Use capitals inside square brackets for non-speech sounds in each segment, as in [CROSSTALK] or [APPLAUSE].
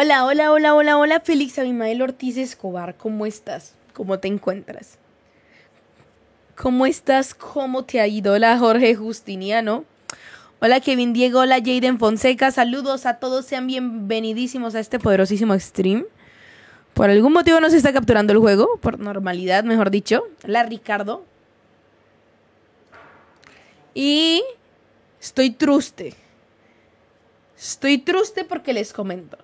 Hola, hola, hola, hola, hola, Félix Abimael Ortiz Escobar, ¿cómo estás? ¿Cómo te encuentras? ¿Cómo estás? ¿Cómo te ha ido? Hola, Jorge Justiniano. Hola, Kevin Diego. Hola, Jaden Fonseca. Saludos a todos. Sean bienvenidísimos a este poderosísimo stream. Por algún motivo no se está capturando el juego, por normalidad, mejor dicho. Hola, Ricardo. Y estoy truste. Estoy truste porque les comento.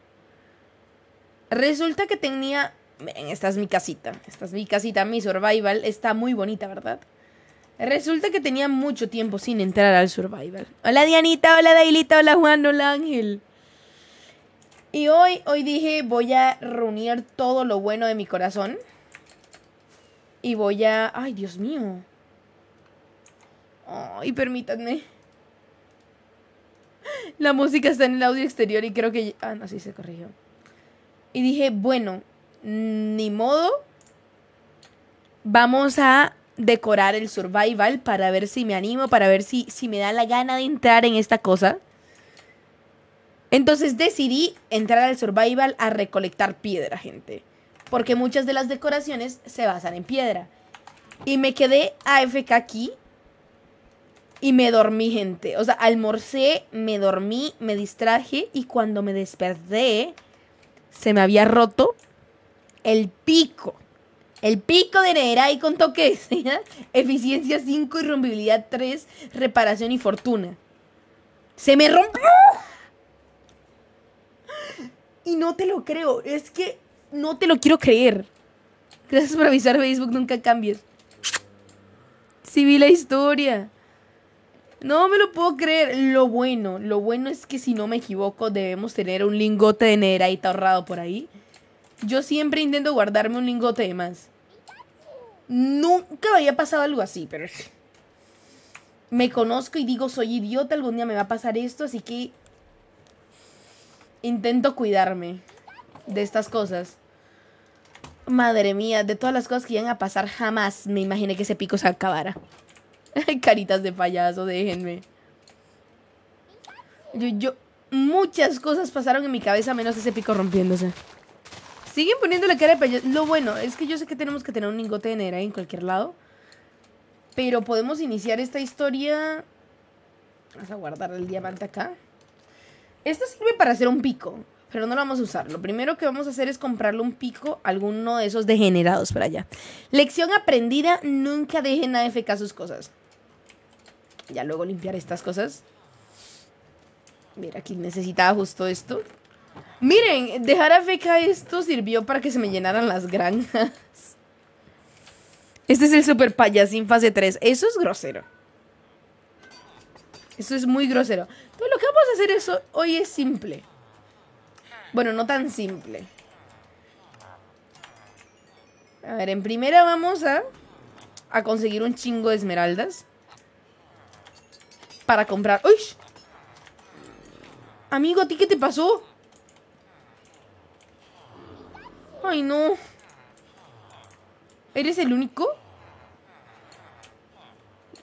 Resulta que tenía... Esta es mi casita. Esta es mi casita, mi survival. Está muy bonita, ¿verdad? Resulta que tenía mucho tiempo sin entrar al survival. Hola Dianita, hola Dailita, hola Juan, hola Ángel. Y hoy, hoy dije, voy a reunir todo lo bueno de mi corazón. Y voy a... Ay, Dios mío. Ay, permítanme. La música está en el audio exterior y creo que... Ah, no, sí se corrigió. Y dije, bueno, ni modo. Vamos a decorar el survival para ver si me animo, para ver si, si me da la gana de entrar en esta cosa. Entonces decidí entrar al survival a recolectar piedra, gente. Porque muchas de las decoraciones se basan en piedra. Y me quedé AFK aquí. Y me dormí, gente. O sea, almorcé, me dormí, me distraje. Y cuando me desperté, se me había roto el pico. El pico de Nerai con toques. [LAUGHS] Eficiencia 5, irrompibilidad 3, reparación y fortuna. Se me rompió. Y no te lo creo. Es que no te lo quiero creer. Gracias por avisar Facebook, nunca cambies. Sí vi la historia. No me lo puedo creer. Lo bueno, lo bueno es que si no me equivoco, debemos tener un lingote de Neraita ahorrado por ahí. Yo siempre intento guardarme un lingote de más. Nunca me había pasado algo así, pero [LAUGHS] me conozco y digo, soy idiota, algún día me va a pasar esto, así que intento cuidarme de estas cosas. Madre mía, de todas las cosas que iban a pasar, jamás me imaginé que ese pico se acabara. [LAUGHS] Caritas de payaso, déjenme. Yo, yo, muchas cosas pasaron en mi cabeza menos ese pico rompiéndose. Siguen poniendo la cara de payaso. Lo bueno es que yo sé que tenemos que tener un lingote de nera en cualquier lado. Pero podemos iniciar esta historia. Vamos a guardar el diamante acá. Esto sirve para hacer un pico, pero no lo vamos a usar. Lo primero que vamos a hacer es comprarle un pico a alguno de esos degenerados para allá. Lección aprendida, nunca dejen a FK sus cosas. Ya luego limpiar estas cosas. Mira, aquí necesitaba justo esto. Miren, dejar a feca esto sirvió para que se me llenaran las granjas. Este es el super payasín fase 3. Eso es grosero. Eso es muy grosero. Entonces lo que vamos a hacer eso hoy es simple. Bueno, no tan simple. A ver, en primera vamos a, a conseguir un chingo de esmeraldas. Para comprar... ¡Uy! Amigo, ¿a ti qué te pasó? Ay, no. ¿Eres el único?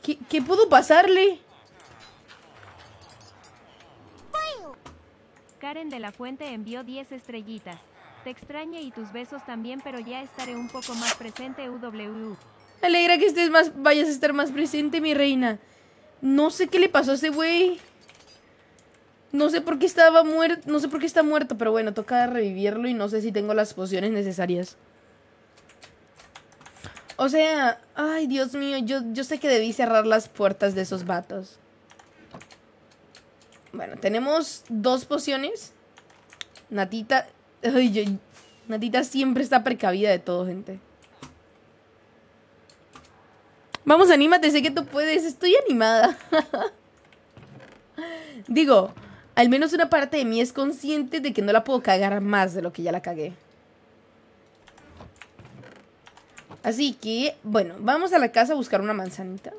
¿Qué, qué pudo pasarle? Karen de la Fuente envió 10 estrellitas. Te extraña y tus besos también, pero ya estaré un poco más presente UWU. Me alegra que estés más, vayas a estar más presente, mi reina. No sé qué le pasó a ese güey. No sé por qué estaba muerto, no sé por qué está muerto, pero bueno, toca revivirlo y no sé si tengo las pociones necesarias. O sea, ay, Dios mío, yo, yo sé que debí cerrar las puertas de esos vatos. Bueno, tenemos dos pociones. Natita, Natita siempre está precavida de todo, gente. Vamos, anímate, sé que tú puedes, estoy animada. [LAUGHS] Digo, al menos una parte de mí es consciente de que no la puedo cagar más de lo que ya la cagué. Así que, bueno, vamos a la casa a buscar una manzanita.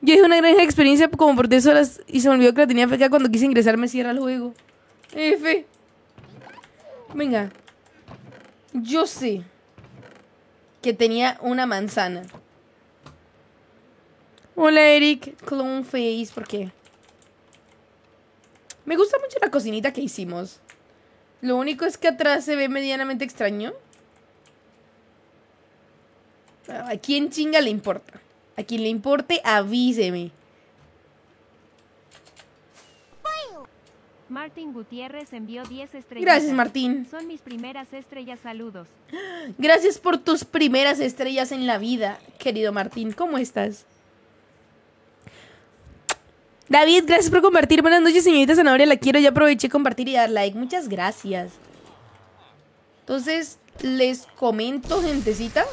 Yo hice una gran experiencia como por 10 horas y se me olvidó que la tenía acá cuando quise ingresar me cierra el juego. F. Venga. Yo sé que tenía una manzana. Hola Eric, Clone Face, ¿por qué? Me gusta mucho la cocinita que hicimos. Lo único es que atrás se ve medianamente extraño. ¿A quién chinga le importa? A quien le importe, avíseme. Martín Gutiérrez envió 10 estrellas. Gracias, Martín. Son mis primeras estrellas, saludos. Gracias por tus primeras estrellas en la vida, querido Martín. ¿Cómo estás? David, gracias por compartir. Buenas noches, señorita Zanahoria. La quiero. Ya aproveché compartir y dar like. Muchas gracias. Entonces, les comento, gentecita.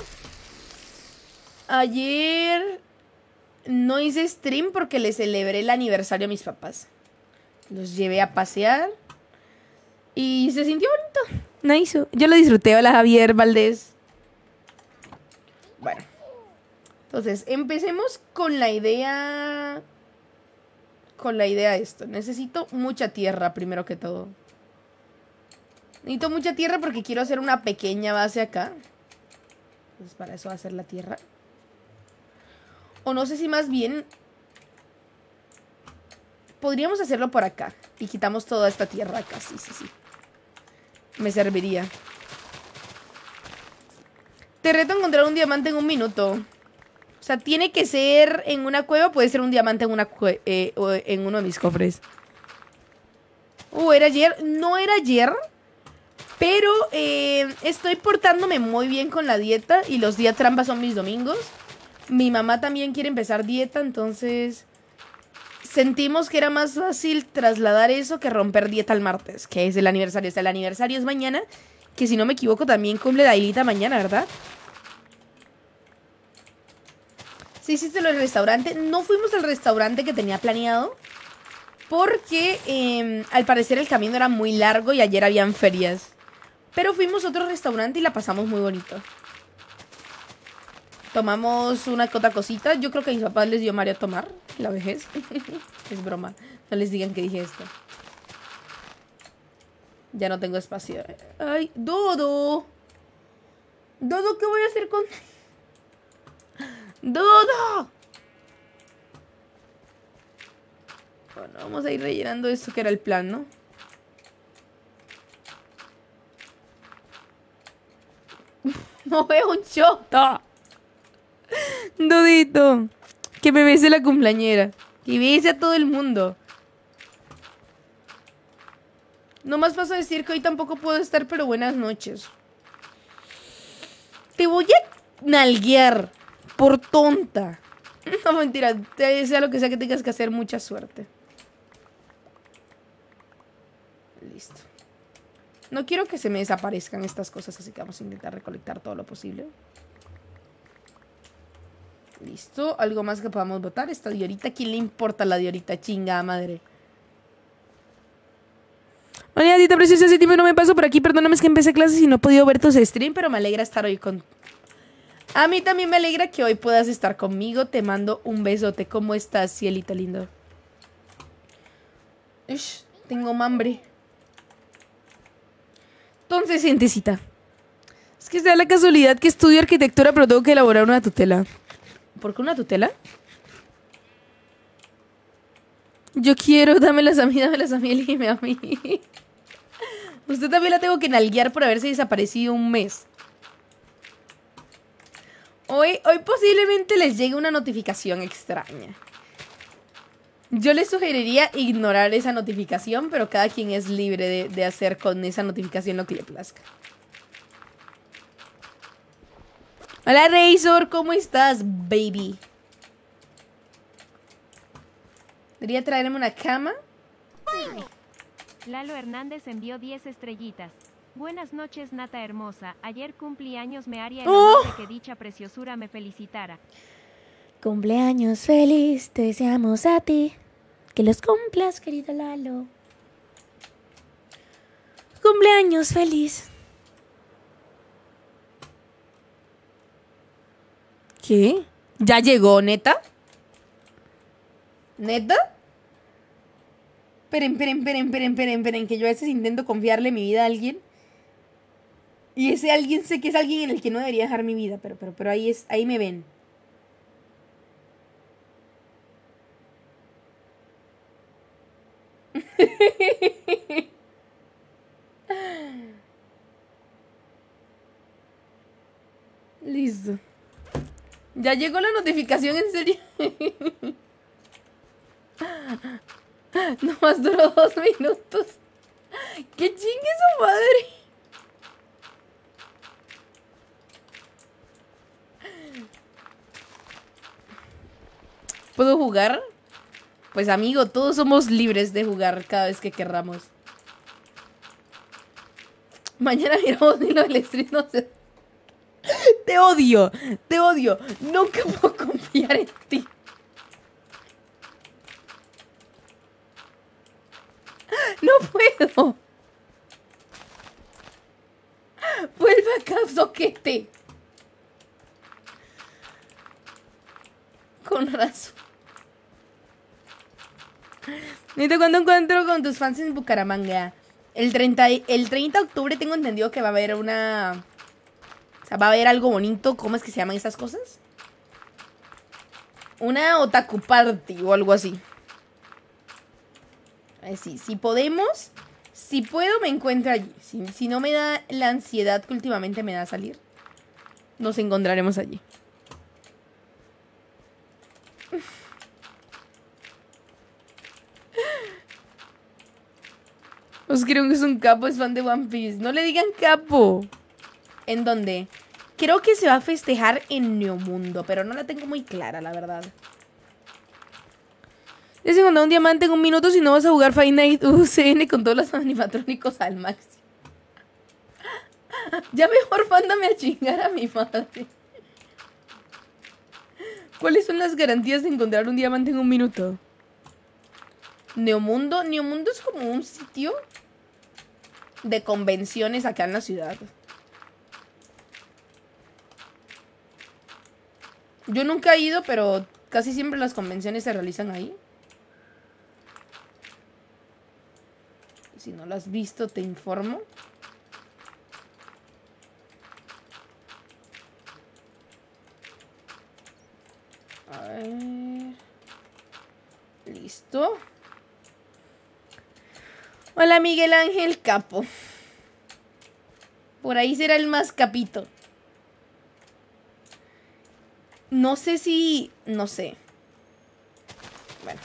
Ayer no hice stream porque le celebré el aniversario a mis papás. Los llevé a pasear. Y se sintió bonito. Nice. Yo lo disfruté. Hola, Javier Valdés. Bueno. Entonces, empecemos con la idea. Con la idea de esto. Necesito mucha tierra, primero que todo. Necesito mucha tierra porque quiero hacer una pequeña base acá. Entonces, para eso va a ser la tierra. O no sé si más bien podríamos hacerlo por acá. Y quitamos toda esta tierra acá. Sí, sí, sí. Me serviría. Te reto a encontrar un diamante en un minuto. O sea, tiene que ser en una cueva. Puede ser un diamante en, una eh, en uno de mis cofres. Uh, ¿era ayer? No era ayer. Pero eh, estoy portándome muy bien con la dieta. Y los días trampas son mis domingos. Mi mamá también quiere empezar dieta, entonces sentimos que era más fácil trasladar eso que romper dieta el martes, que es el aniversario. O sea, el aniversario es mañana, que si no me equivoco también cumple Dailita mañana, ¿verdad? Sí, hiciste lo del restaurante. No fuimos al restaurante que tenía planeado. Porque em, al parecer el camino era muy largo y ayer habían ferias. Pero fuimos a otro restaurante y la pasamos muy bonito. Tomamos una cota cosita. Yo creo que a mis papás les dio Mario a tomar. La vejez. [LAUGHS] es broma. No les digan que dije esto. Ya no tengo espacio. Ay, Dodo. Dodo, ¿qué voy a hacer con... Dodo. Bueno, vamos a ir rellenando esto que era el plan, ¿no? [LAUGHS] no veo un choto. Dudito. Que me bese la cumpleañera. Que bese a todo el mundo. No más paso a decir que hoy tampoco puedo estar, pero buenas noches. Te voy a nalguear por tonta. [LAUGHS] No, mentira. Sea lo que sea que tengas que hacer, mucha suerte. Listo. No quiero que se me desaparezcan estas cosas, así que vamos a intentar recolectar todo lo posible. Listo. ¿Algo más que podamos votar? Esta diorita. ¿Quién le importa la diorita? Chinga madre. Hola, Adita preciosa. Hace tiempo no me paso por aquí. Perdóname, que empecé clases y no he podido ver tus stream, pero me alegra estar hoy con... A mí también me alegra que hoy puedas estar conmigo. Te mando un besote. ¿Cómo estás, cielita lindo? Ush, tengo hambre. Entonces, gentecita. Es que da la casualidad que estudio arquitectura, pero tengo que elaborar una tutela. ¿Por qué una tutela? Yo quiero, [LAUGHS] dámelas a mí, dámelas a mí, elígeme a mí. Usted también la tengo que nalguear por haberse desaparecido un mes. Hoy, hoy posiblemente les llegue una notificación extraña. Yo les sugeriría ignorar esa notificación, pero cada quien es libre de, de hacer con esa notificación lo que le plazca. Hola Razor, ¿cómo estás, baby? Debería traerme una cama. Lalo Hernández envió 10 estrellitas. Buenas noches, Nata hermosa. Ayer cumpleaños me haría el ¡Oh! honor de que dicha preciosura me felicitara. Cumpleaños feliz, te deseamos a ti. Que los cumplas, querido Lalo. Cumpleaños feliz. ¿Qué? ¿Ya llegó, neta? ¿Neta? Esperen, esperen, esperen, esperen, esperen, esperen, que yo a veces intento confiarle mi vida a alguien. Y ese alguien sé que es alguien en el que no debería dejar mi vida, pero, pero, pero ahí es, ahí me ven. [LAUGHS] Listo. Ya llegó la notificación, en serio. [LAUGHS] Nomás duró dos minutos. ¡Qué chingue su madre! ¿Puedo jugar? Pues amigo, todos somos libres de jugar cada vez que querramos. Mañana [LAUGHS] miramos ni lo del no. Te odio, te odio. Nunca puedo confiar en ti. No puedo. Vuelve acá, soquete. Con razón. Nito, ¿cuándo encuentro con tus fans en Bucaramanga? El 30, el 30 de octubre tengo entendido que va a haber una... Va a haber algo bonito. ¿Cómo es que se llaman esas cosas? Una otaku party o algo así. sí, si podemos, si puedo me encuentro allí. Si, no me da la ansiedad que últimamente me da salir, nos encontraremos allí. Os [LAUGHS] creo que es un capo, es fan de One Piece. No le digan capo. ¿En dónde? Creo que se va a festejar en Neomundo, pero no la tengo muy clara, la verdad. Es encontrar un diamante en un minuto si no vas a jugar Five UCN [LAUGHS] con todos los animatrónicos al máximo. [LAUGHS] ya mejor mándame a chingar a mi madre. ¿Cuáles son las garantías de encontrar un diamante en un minuto? Neomundo. Neomundo es como un sitio de convenciones acá en la ciudad. Yo nunca he ido, pero casi siempre las convenciones se realizan ahí. Si no lo has visto, te informo. A ver. Listo. Hola Miguel Ángel Capo. Por ahí será el más capito. No sé si... No sé. Bueno.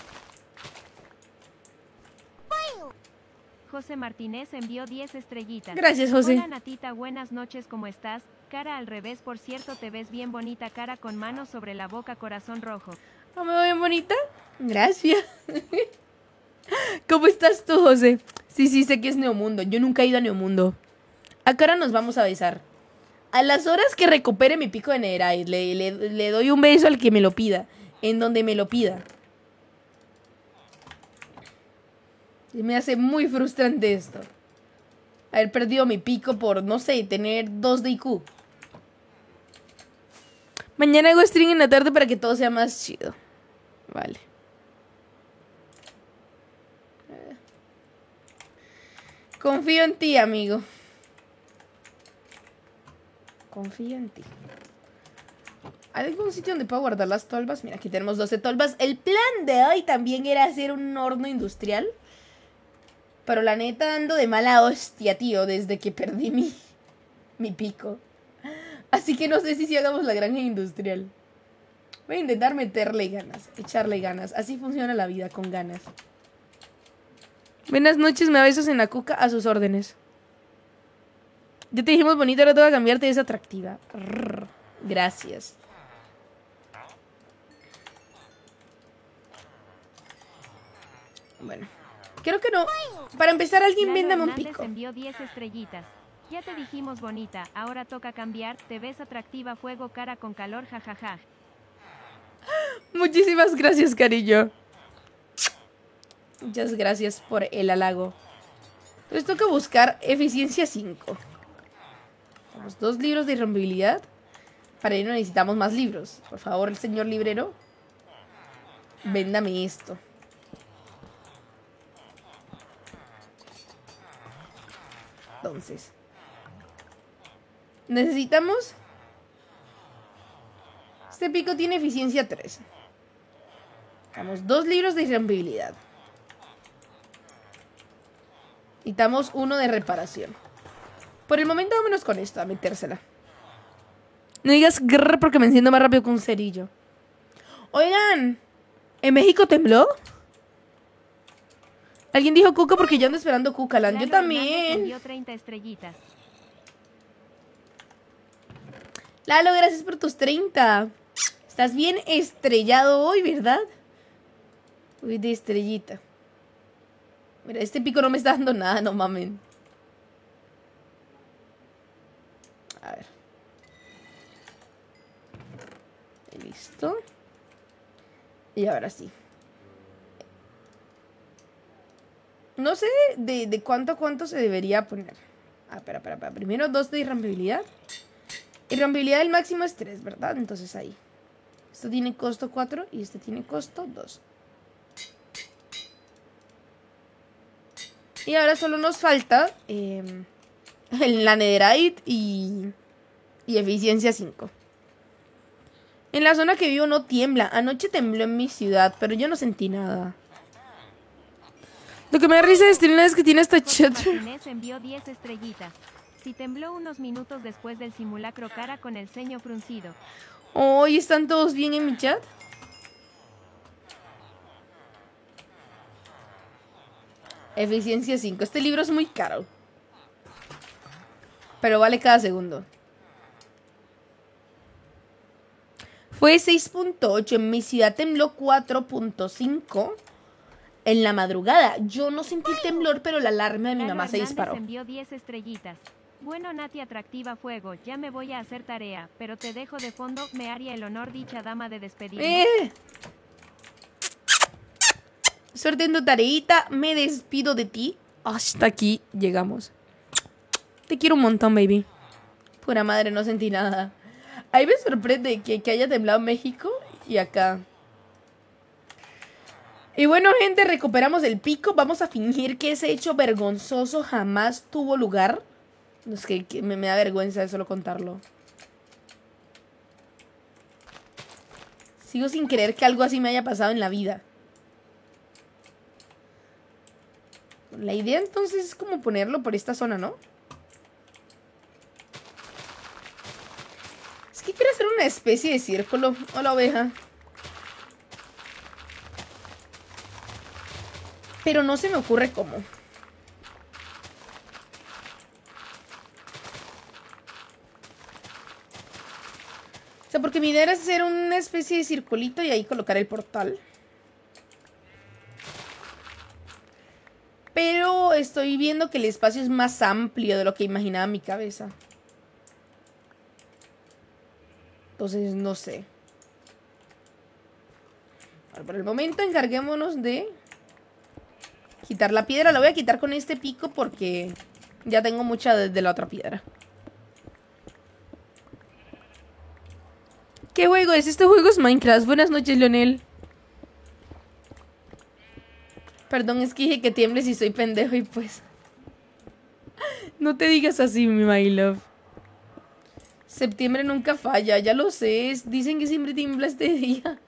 José Martínez envió 10 estrellitas. Gracias, José. Hola Natita, buenas noches, ¿cómo estás? Cara al revés, por cierto, te ves bien bonita, cara con manos sobre la boca, corazón rojo. ¿No me veo bien bonita? Gracias. [LAUGHS] ¿Cómo estás tú, José? Sí, sí, sé que es Neomundo. Yo nunca he ido a Neomundo. Acá ahora nos vamos a besar. A las horas que recupere mi pico de Netherite, le, le, le doy un beso al que me lo pida. En donde me lo pida. Y me hace muy frustrante esto. Haber perdido mi pico por, no sé, tener dos de IQ. Mañana hago stream en la tarde para que todo sea más chido. Vale. Confío en ti, amigo. Confío en ti. ¿Hay algún sitio donde puedo guardar las tolvas? Mira, aquí tenemos 12 tolvas. El plan de hoy también era hacer un horno industrial. Pero la neta ando de mala hostia, tío, desde que perdí mi, mi pico. Así que no sé si, si hagamos la granja industrial. Voy a intentar meterle ganas, echarle ganas. Así funciona la vida, con ganas. Buenas noches, me besos en la cuca a sus órdenes. Ya te dijimos bonito, ahora tengo que cambiarte, es atractiva. Rrr, gracias. Bueno, creo que no. Para empezar, alguien véndame un pico. envió 10 estrellitas. Ya te dijimos bonita, ahora toca cambiar, te ves atractiva, fuego, cara con calor, jajaja. [GASPS] Muchísimas gracias, cariño. Muchas gracias por el halago. Entonces toca buscar eficiencia 5. Dos libros de irrompibilidad. Para ello necesitamos más libros. Por favor, el señor librero. Véndame esto. Entonces. Necesitamos... Este pico tiene eficiencia 3. Necesitamos dos libros de irrompibilidad. Necesitamos uno de reparación. Por el momento vámonos con esto, a metérsela. No digas grrr porque me enciendo más rápido que un cerillo. Oigan, ¿en México tembló? Alguien dijo Cuca porque yo ando esperando Cucaland. Yo también. envió 30 estrellitas. Lalo, gracias por tus 30. Estás bien estrellado hoy, ¿verdad? Uy, de estrellita. Mira, este pico no me está dando nada, no mamen. Listo. Y ahora sí. No sé de, de cuánto a cuánto se debería poner. Ah, espera, espera, espera. Primero dos de irrompibilidad. Irrompibilidad del máximo es 3, ¿verdad? Entonces ahí. Esto tiene costo 4 y este tiene costo 2. Y ahora solo nos falta eh, [LAUGHS] la y, y eficiencia 5. En la zona que vivo no tiembla. Anoche tembló en mi ciudad, pero yo no sentí nada. Lo que me da risa de Estrella es que tiene esta chat. Envió 10 estrellitas. Si tembló unos minutos después del simulacro cara con el ceño fruncido. Hoy están todos bien en mi chat. Eficiencia 5. Este libro es muy caro. Pero vale cada segundo. Fue 6.8. En mi ciudad tembló 4.5. En la madrugada. Yo no sentí el temblor, pero la alarma de mi mamá se disparó. envió 10 estrellitas. Bueno, Nati atractiva fuego, ya me voy a hacer tarea, pero te dejo de fondo, me haría el honor dicha dama de despedirme. Eh. Tu tareita, me despido de ti. Hasta aquí llegamos. Te quiero un montón, baby. Pura madre, no sentí nada. Ahí me sorprende que, que haya temblado México y acá. Y bueno, gente, recuperamos el pico. Vamos a fingir que ese hecho vergonzoso jamás tuvo lugar. Es que, que me, me da vergüenza de solo contarlo. Sigo sin creer que algo así me haya pasado en la vida. La idea entonces es como ponerlo por esta zona, ¿no? Quiero hacer una especie de círculo. Hola, oveja. Pero no se me ocurre cómo. O sea, porque mi idea era hacer una especie de circulito y ahí colocar el portal. Pero estoy viendo que el espacio es más amplio de lo que imaginaba mi cabeza. Entonces, no sé. Por el momento encarguémonos de quitar la piedra. La voy a quitar con este pico porque ya tengo mucha de, la otra piedra. ¿Qué juego es? Este juego es Minecraft. Buenas noches, Leonel. Perdón, es que dije que tiemble si soy pendejo y pues... [LAUGHS] No te digas así, mi my love. Septiembre nunca falla, ya lo sé. Dicen que siempre tiembla este [LAUGHS] día.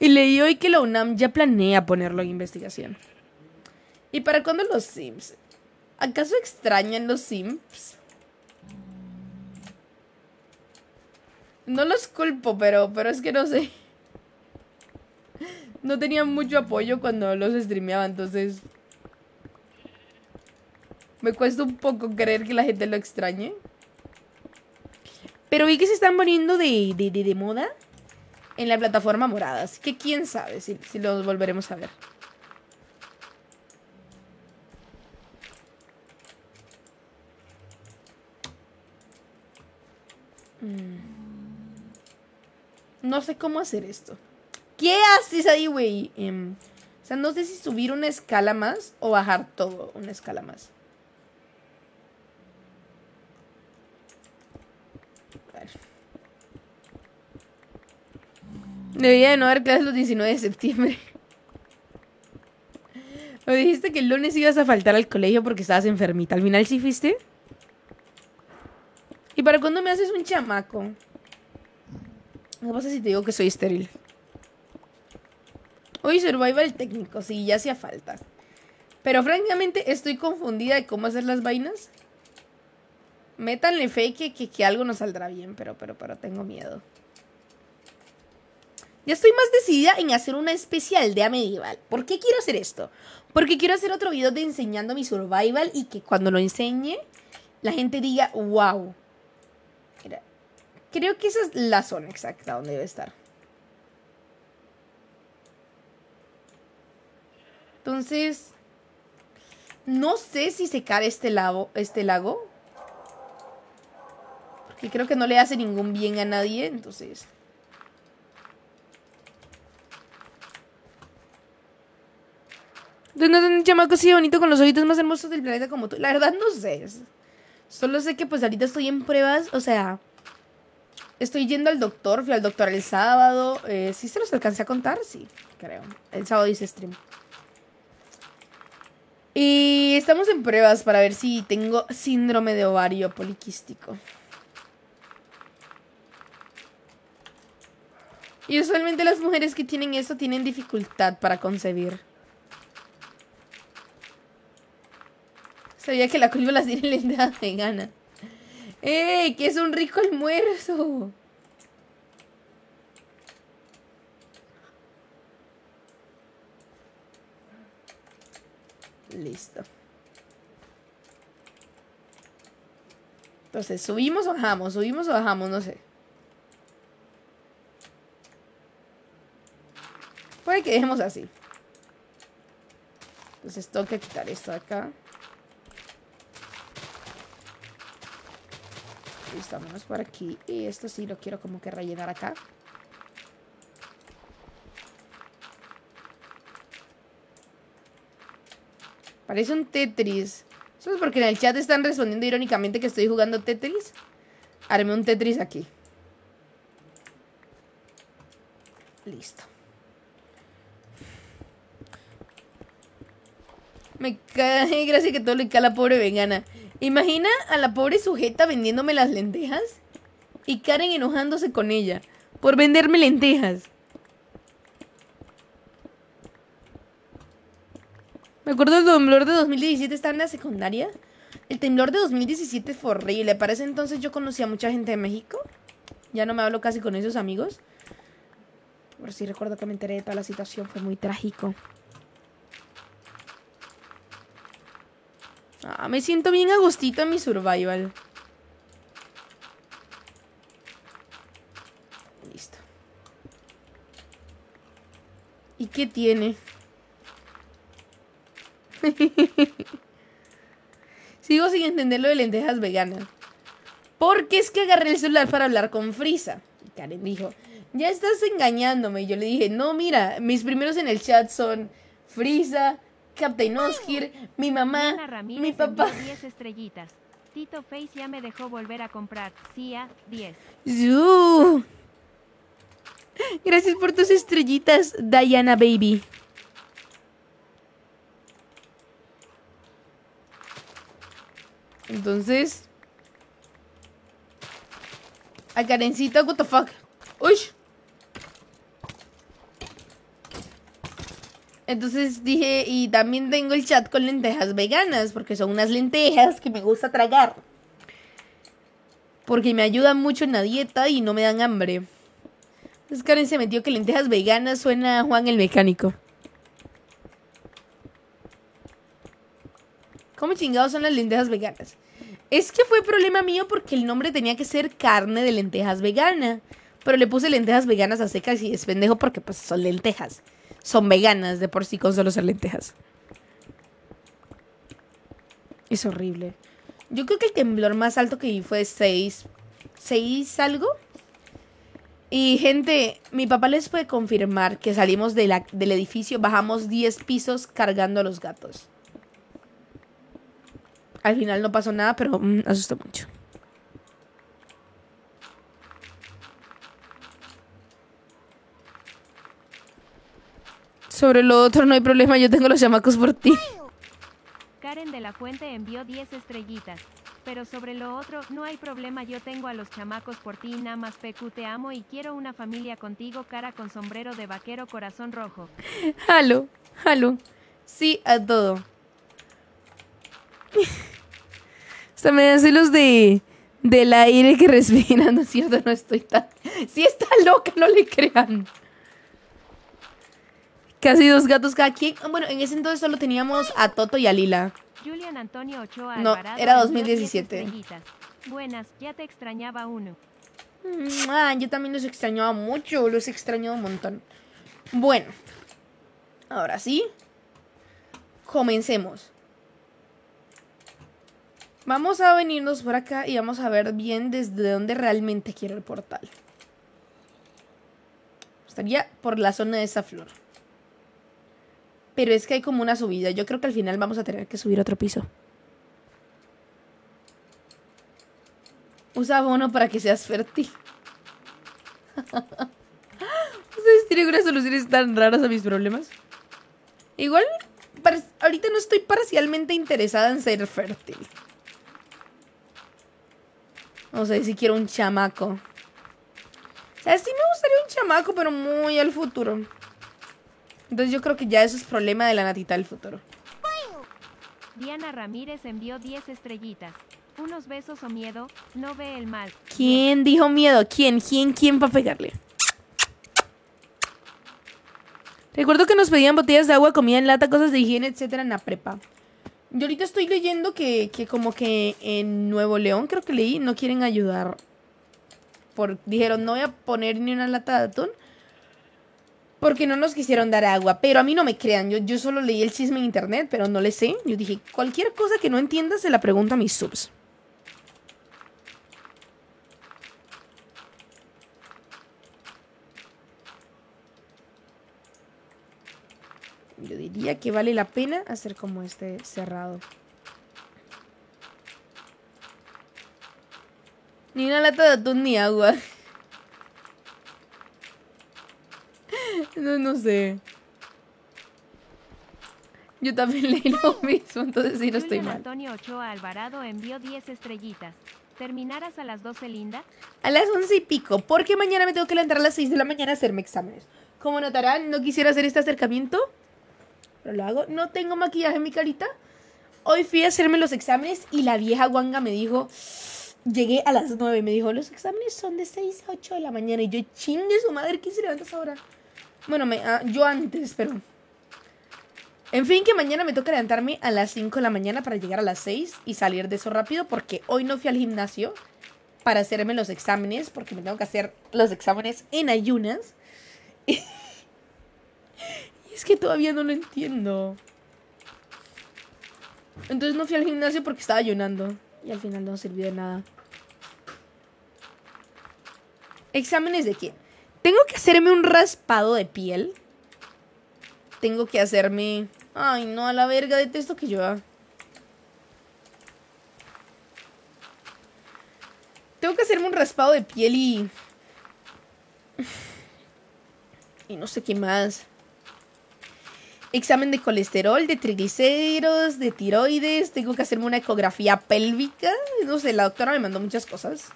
Y leí hoy que la UNAM ya planea ponerlo en investigación. ¿Y para cuándo los Sims? ¿Acaso extrañan los Sims? No los culpo, pero, pero es que no sé. No tenían mucho apoyo cuando los streameaba, entonces... Me cuesta un poco creer que la gente lo extrañe. Pero vi que se están poniendo de, de, de, moda en la plataforma morada. Así que quién sabe si, si los volveremos a ver. Mm. No sé cómo hacer esto. ¿Qué haces ahí, güey? Em, o sea, no sé si subir una escala más o bajar todo una escala más. Debería de no haber clases los 19 de septiembre. Me dijiste que el lunes ibas a faltar al colegio porque estabas enfermita. ¿Al final sí fuiste? ¿Y para cuándo me haces un chamaco? ¿Qué pasa si te digo que soy estéril? Uy, survival técnico, sí, ya hacía falta. Pero francamente estoy confundida de cómo hacer las vainas. Métanle fe que, que, que algo nos saldrá bien, pero, pero, pero tengo miedo. Ya estoy más decidida en hacer una especial de medieval. ¿Por qué quiero hacer esto? Porque quiero hacer otro video de enseñando mi survival y que cuando lo enseñe la gente diga, wow. Mira, creo que esa es la zona exacta donde debe estar. Entonces, no sé si secar este lago, este lago. Porque creo que no le hace ningún bien a nadie, entonces... ¿Dónde un chamaco así bonito con los ojitos más hermosos del planeta como tú? La verdad no sé. Solo sé que pues ahorita estoy en pruebas, o sea... Estoy yendo al doctor, fui al doctor el sábado. Eh, ¿Sí se los alcancé a contar? Sí, creo. El sábado hice stream. Y estamos en pruebas para ver si tengo síndrome de ovario poliquístico. Y usualmente las mujeres que tienen eso tienen dificultad para concebir. Sabía que la culpa las tiene [LAUGHS] lentejas vegana. ¡Ey! ¡Que es un rico almuerzo! Listo. Entonces, ¿subimos o bajamos? ¿Subimos o bajamos? No sé. Puede que dejemos así. Entonces, toca quitar esto de acá. Listo, vámonos por aquí. Y esto sí lo quiero como que rellenar acá. Parece un Tetris. Eso es porque en el chat están respondiendo irónicamente que estoy jugando Tetris. Armé un Tetris aquí. Listo. Me cae [LAUGHS] gracias que todo le cae a la pobre vegana. Imagina a la pobre sujeta vendiéndome las lentejas y Karen enojándose con ella por venderme lentejas. Me acuerdo del temblor de 2017, estaba en la secundaria. El temblor de 2017 fue horrible. Para ese entonces yo conocía a mucha gente de México. Ya no me hablo casi con esos amigos. Pero sí recuerdo que me enteré de toda la situación. Fue muy trágico. Ah, me siento bien agustito en mi survival. Listo. ¿Y qué tiene? [LAUGHS] Sigo sin entender lo de lentejas veganas. Porque es que agarré el celular para hablar con Frisa. Y Karen dijo, ya estás engañándome. Y yo le dije, no, mira, mis primeros en el chat son Frisa, Captain Oscar, mi mamá, mi papá. 10 estrellitas. Tito Face ya me dejó volver a comprar. CIA, 10. Gracias por tus estrellitas, Diana Baby. Entonces. A Karencita, what the fuck. Uy. Entonces dije, y también tengo el chat con lentejas veganas, porque son unas lentejas que me gusta tragar. Porque me ayudan mucho en la dieta y no me dan hambre. Entonces Karen se metió que lentejas veganas suena a Juan el mecánico. ¿Cómo chingados son las lentejas veganas? Es que fue problema mío porque el nombre tenía que ser carne de lentejas vegana. Pero le puse lentejas veganas a secas y es pendejo porque pues son lentejas son veganas de por sí con solo ser lentejas. Es horrible. Yo creo que el temblor más alto que vi fue 6. 6 algo. Y gente, mi papá les puede confirmar que salimos del edificio, bajamos 10 pisos cargando a los gatos. Al final no pasó nada, pero mm, asustó mucho. Sobre lo otro no hay problema, yo tengo los chamacos por ti. Karen de la Fuente envió 10 estrellitas. Pero sobre lo otro, no hay problema, yo tengo a los chamacos por ti, nada más PQ te amo y quiero una familia contigo, cara con sombrero de vaquero, corazón rojo. Halo, halo. Sí a todo. Hasta me dan celos de del aire que respiran, ¿no es cierto? No estoy tan... Si está loca, no le crean. Casi dos gatos cada quien. Bueno, en ese entonces solo teníamos a Toto y a Lila. Julian Antonio Ochoa No, Alvarado era envió 2017. 10 estrellitas. Buenas, ya te extrañaba uno. Mm, Ah, yo también los extrañaba mucho, los extrañaba un montón. Bueno, ahora sí, comencemos. Vamos a venirnos por acá y vamos a ver bien desde dónde realmente quiero el portal. Estaría por la zona de esa flor. Pero es que hay como una subida. Yo creo que al final vamos a tener que subir otro piso. Usa abono para que seas fértil. [LAUGHS] ¿Ustedes tienen unas soluciones tan raras a mis problemas? Igual, ahorita no estoy parcialmente interesada en ser fértil. No sé si quiero un chamaco. O sea, sí me gustaría un chamaco, pero muy al futuro. Entonces yo creo que ya eso es problema de la natita del futuro. Diana Ramírez envió 10 estrellitas. Unos besos o miedo, no ve el mal. ¿Quién dijo miedo? ¿Quién? ¿Quién? ¿Quién va a pegarle? Recuerdo que nos pedían botellas de agua, comida en lata, cosas de higiene, etcétera, en la prepa. Yo ahorita estoy leyendo que, que como que en Nuevo León, creo que leí, no quieren ayudar. Por, dijeron, no voy a poner ni una lata de atún. Porque no nos quisieron dar agua. Pero a mí no me crean. Yo, solo leí el chisme en internet, pero no le sé. Yo dije, cualquier cosa que no entienda se la pregunto a mis subs. Yo diría que vale la pena hacer como este cerrado. Ni una lata de atún ni agua. No, no sé. Yo también [LAUGHS] leí lo mismo, entonces sí no estoy mal. Antonio Ochoa Alvarado envió 10 estrellitas. ¿Terminarás a las 12, Linda? A las once y pico, porque mañana me tengo que levantar a las 6 de la mañana a hacerme exámenes. Como notarán, no quisiera hacer este acercamiento, pero lo hago. No tengo maquillaje en mi carita. Hoy fui a hacerme los exámenes y la vieja guanga me dijo, llegué a las 9, me dijo, los exámenes son de 6 a 8 de la mañana. Y yo, chingue su madre, ¿quién se levanta a esa hora? Bueno, me, ah, yo antes, pero... En fin, que mañana me toca levantarme a las 5 de la mañana para llegar a las 6 y salir de eso rápido porque hoy no fui al gimnasio para hacerme los exámenes porque me tengo que hacer los exámenes en ayunas. [LAUGHS] Y es que todavía no lo entiendo. Entonces no fui al gimnasio porque estaba ayunando y al final no sirvió de nada. ¿Exámenes de quién? Tengo que hacerme un raspado de piel. Tengo que hacerme... Ay, no, a la verga, detesto que llueva. Tengo que hacerme un raspado de piel y... [SIGHS] Y no sé qué más. Examen de colesterol, de triglicéridos, de tiroides. Tengo que hacerme una ecografía pélvica. No sé, la doctora me mandó muchas cosas.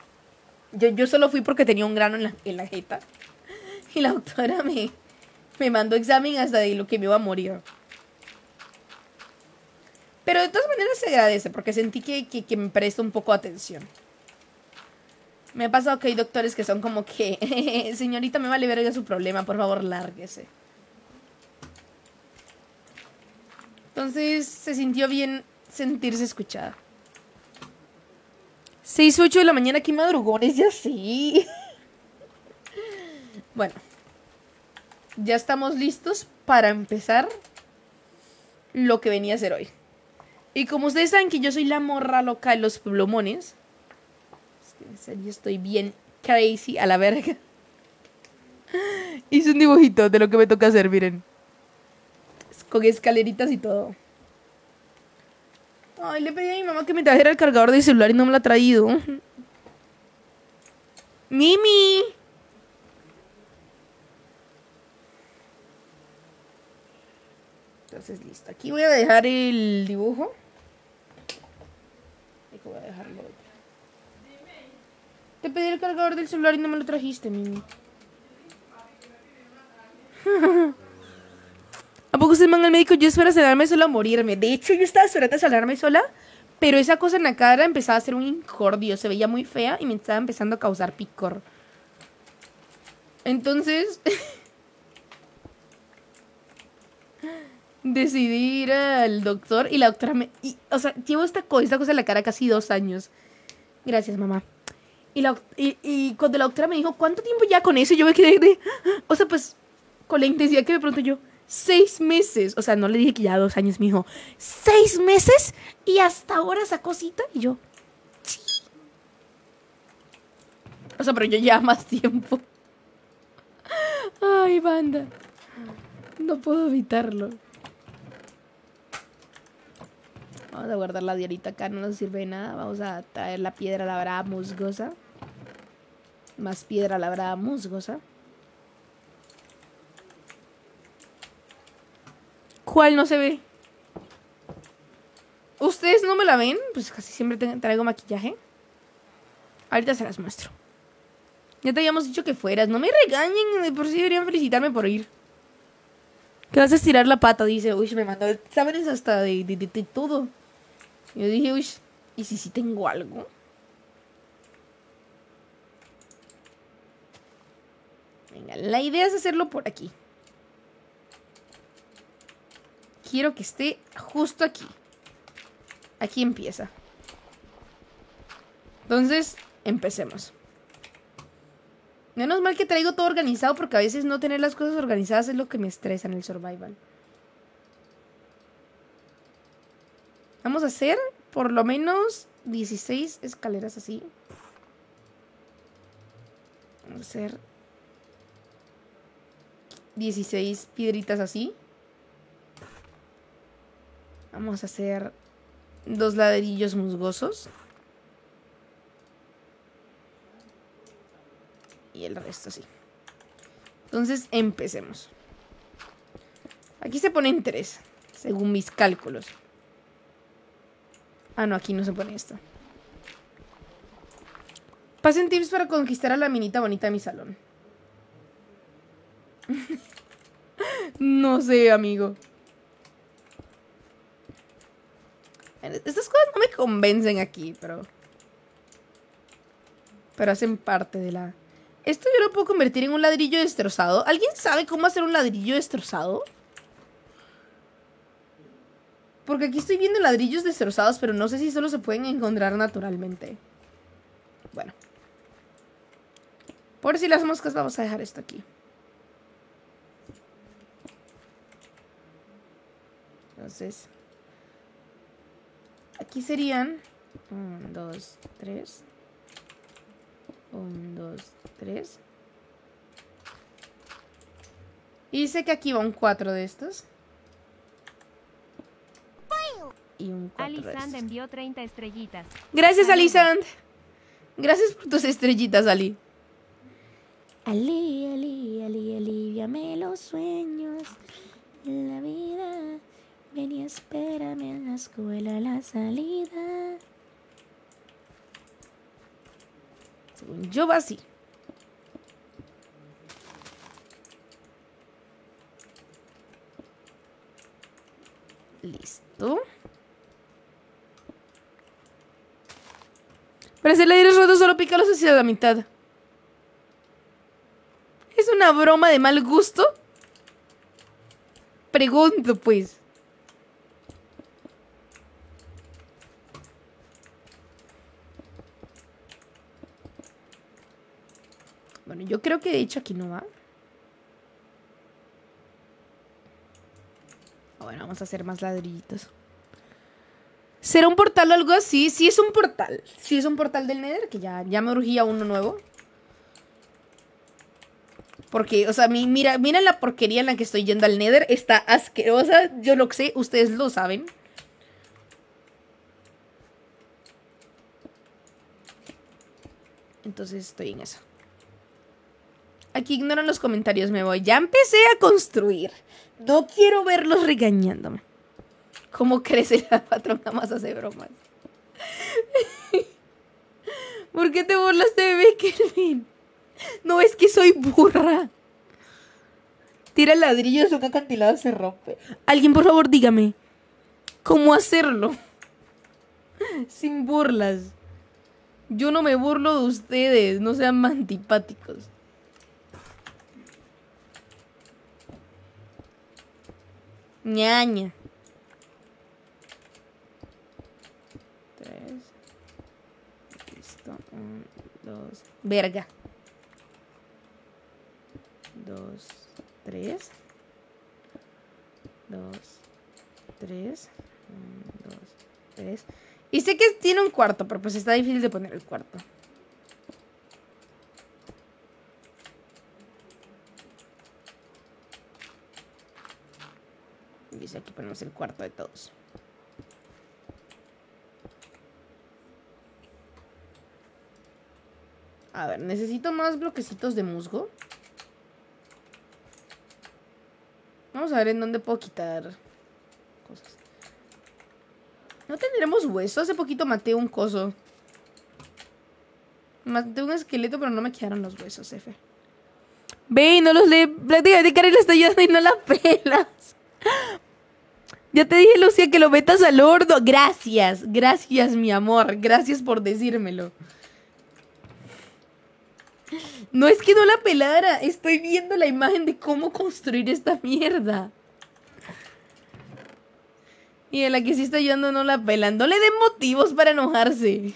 Yo, yo solo fui porque tenía un grano en la, en la jeta. [LAUGHS] Y la doctora me, me mandó examen hasta de lo que me iba a morir. Pero de todas maneras se agradece porque sentí que, que, me presta un poco de atención. Me ha pasado que hay doctores que son como que, [LAUGHS] señorita, me vale verga su problema, por favor, lárguese. Entonces se sintió bien sentirse escuchada. 6 8 de la mañana, qué madrugones, ya sí. [LAUGHS] Bueno, ya estamos listos para empezar lo que venía a hacer hoy. Y como ustedes saben que yo soy la morra loca de los plumones, es que en serio estoy bien crazy a la verga. [LAUGHS] Hice un dibujito de lo que me toca hacer, miren. Con escaleritas y todo. Ay, le pedí a mi mamá que me trajera el cargador de celular y no me lo ha traído. [LAUGHS] Mimi. Entonces, listo. Aquí voy a dejar el dibujo. Aquí. Te pedí el cargador del celular y no me lo trajiste, Mimi. [LAUGHS] ¿A poco se van al médico? Yo espero sanarme sola a morirme. De hecho, yo estaba esperando a sanarme sola Pero esa cosa en la cara empezaba a ser un incordio, se veía muy fea y me estaba empezando a causar picor. Entonces, [LAUGHS] decidí ir al doctor y la doctora me... o sea, llevo esta, esta cosa en la cara casi dos años. Gracias, mamá. Y, la, y, cuando la doctora me dijo, ¿cuánto tiempo ya con eso? Yo me quedé de... O sea, pues, con la intensidad que me pregunto yo, seis meses. O sea, no le dije que ya dos años, me dijo, seis meses y hasta ahora esa cosita. Y yo. O sea, pero yo ya más tiempo. [LAUGHS] Ay, banda. No puedo evitarlo. Vamos a guardar la diarita acá, no nos sirve de nada. Vamos a traer la piedra labrada musgosa. Más piedra labrada musgosa. ¿Cuál no se ve? ¿Ustedes no me la ven? Pues casi siempre traigo maquillaje. Ahorita se las muestro. Ya te habíamos dicho que fueras. No me regañen. Por si deberían felicitarme por ir. Que vas a estirar la pata, dice. Uy, me mandó exámenes hasta de, todo. Yo dije, uy, ¿y si sí tengo algo? Venga, la idea es hacerlo por aquí. Quiero que esté justo aquí. Aquí empieza. Entonces, empecemos. Menos mal que traigo todo organizado porque a veces no tener las cosas organizadas es lo que me estresa en el survival. Vamos a hacer por lo menos 16 escaleras así. Vamos a hacer 16 piedritas así. Vamos a hacer dos ladrillos musgosos. Y el resto así. Entonces, empecemos. Aquí se ponen tres, según mis cálculos. Ah, no, aquí no se pone esto. Pasen tips para conquistar a la minita bonita de mi salón. [LAUGHS] no sé, amigo. Estas cosas no me convencen aquí, pero... Pero hacen parte de la... Esto yo lo puedo convertir en un ladrillo destrozado. ¿Alguien sabe cómo hacer un ladrillo destrozado? Porque aquí estoy viendo ladrillos destrozados, pero no sé si solo se pueden encontrar naturalmente. Bueno. Por si las moscas, vamos a dejar esto aquí. Entonces... Aquí serían 1, 2, 3. 1, 2, 3. Y sé que aquí va un 4 de estos. Y un 4 Alisand envió 30 estrellitas. Gracias, Alisand. Gracias por tus estrellitas, Ali. Ali, Ali, Ali, aliviame los sueños. La vida Ven y espérame en la escuela a la salida. Según yo va así. Listo. Para hacer aire roto solo pícalos hacia la mitad. ¿Es una broma de mal gusto? Pregunto, pues. Bueno, yo creo que de hecho aquí no va. Bueno, vamos a hacer más ladrillitos. ¿Será un portal o algo así? Sí es un portal. Sí es un portal del Nether, que ya, ya me urgía uno nuevo. Porque, o sea, mira, mira la porquería en la que estoy yendo al Nether. Está asquerosa. Yo lo sé, ustedes lo saben. Entonces estoy en eso. Aquí ignoran los comentarios, me voy. Ya empecé a construir. No quiero verlos regañándome. ¿Cómo crece la patrona más hace bromas? [LAUGHS] ¿Por qué te burlaste de Beckervin? No es que soy burra. Tira el ladrillo, su acantilado se rompe. Alguien, por favor, dígame. ¿Cómo hacerlo? [LAUGHS] Sin burlas. Yo no me burlo de ustedes, no sean antipáticos. ñaña. 2, verga. 2, 3. 2, 3. 2, 3. Y sé que tiene un cuarto, pero pues está difícil de poner el cuarto. Y aquí ponemos el cuarto de todos. A ver, necesito más bloquecitos de musgo. Vamos a ver en dónde puedo quitar cosas. No tendremos hueso. Hace poquito maté un coso. Maté un esqueleto, pero no me quedaron los huesos, F. Ve, no los lee. Prácticamente Karen le está ayudando y no la pelas. Ya te dije, Lucía, que lo metas al horno. Gracias, gracias, mi amor. Gracias por decírmelo. No es que no la pelara. Estoy viendo la imagen de cómo construir esta mierda. Y en la que sí está ayudando no la pelan. No le den motivos para enojarse.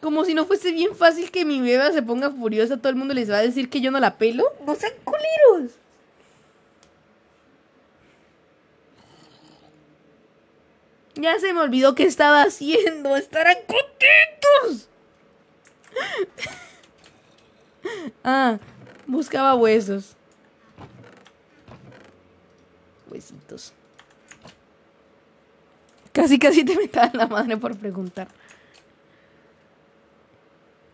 Como si no fuese bien fácil que mi beba se ponga furiosa. Todo el mundo les va a decir que yo no la pelo. No sean culeros. Ya se me olvidó qué estaba haciendo. Estarán contentos. [LAUGHS] ah, buscaba huesos. Huesitos. Casi, casi te [LAUGHS] metan la madre por preguntar.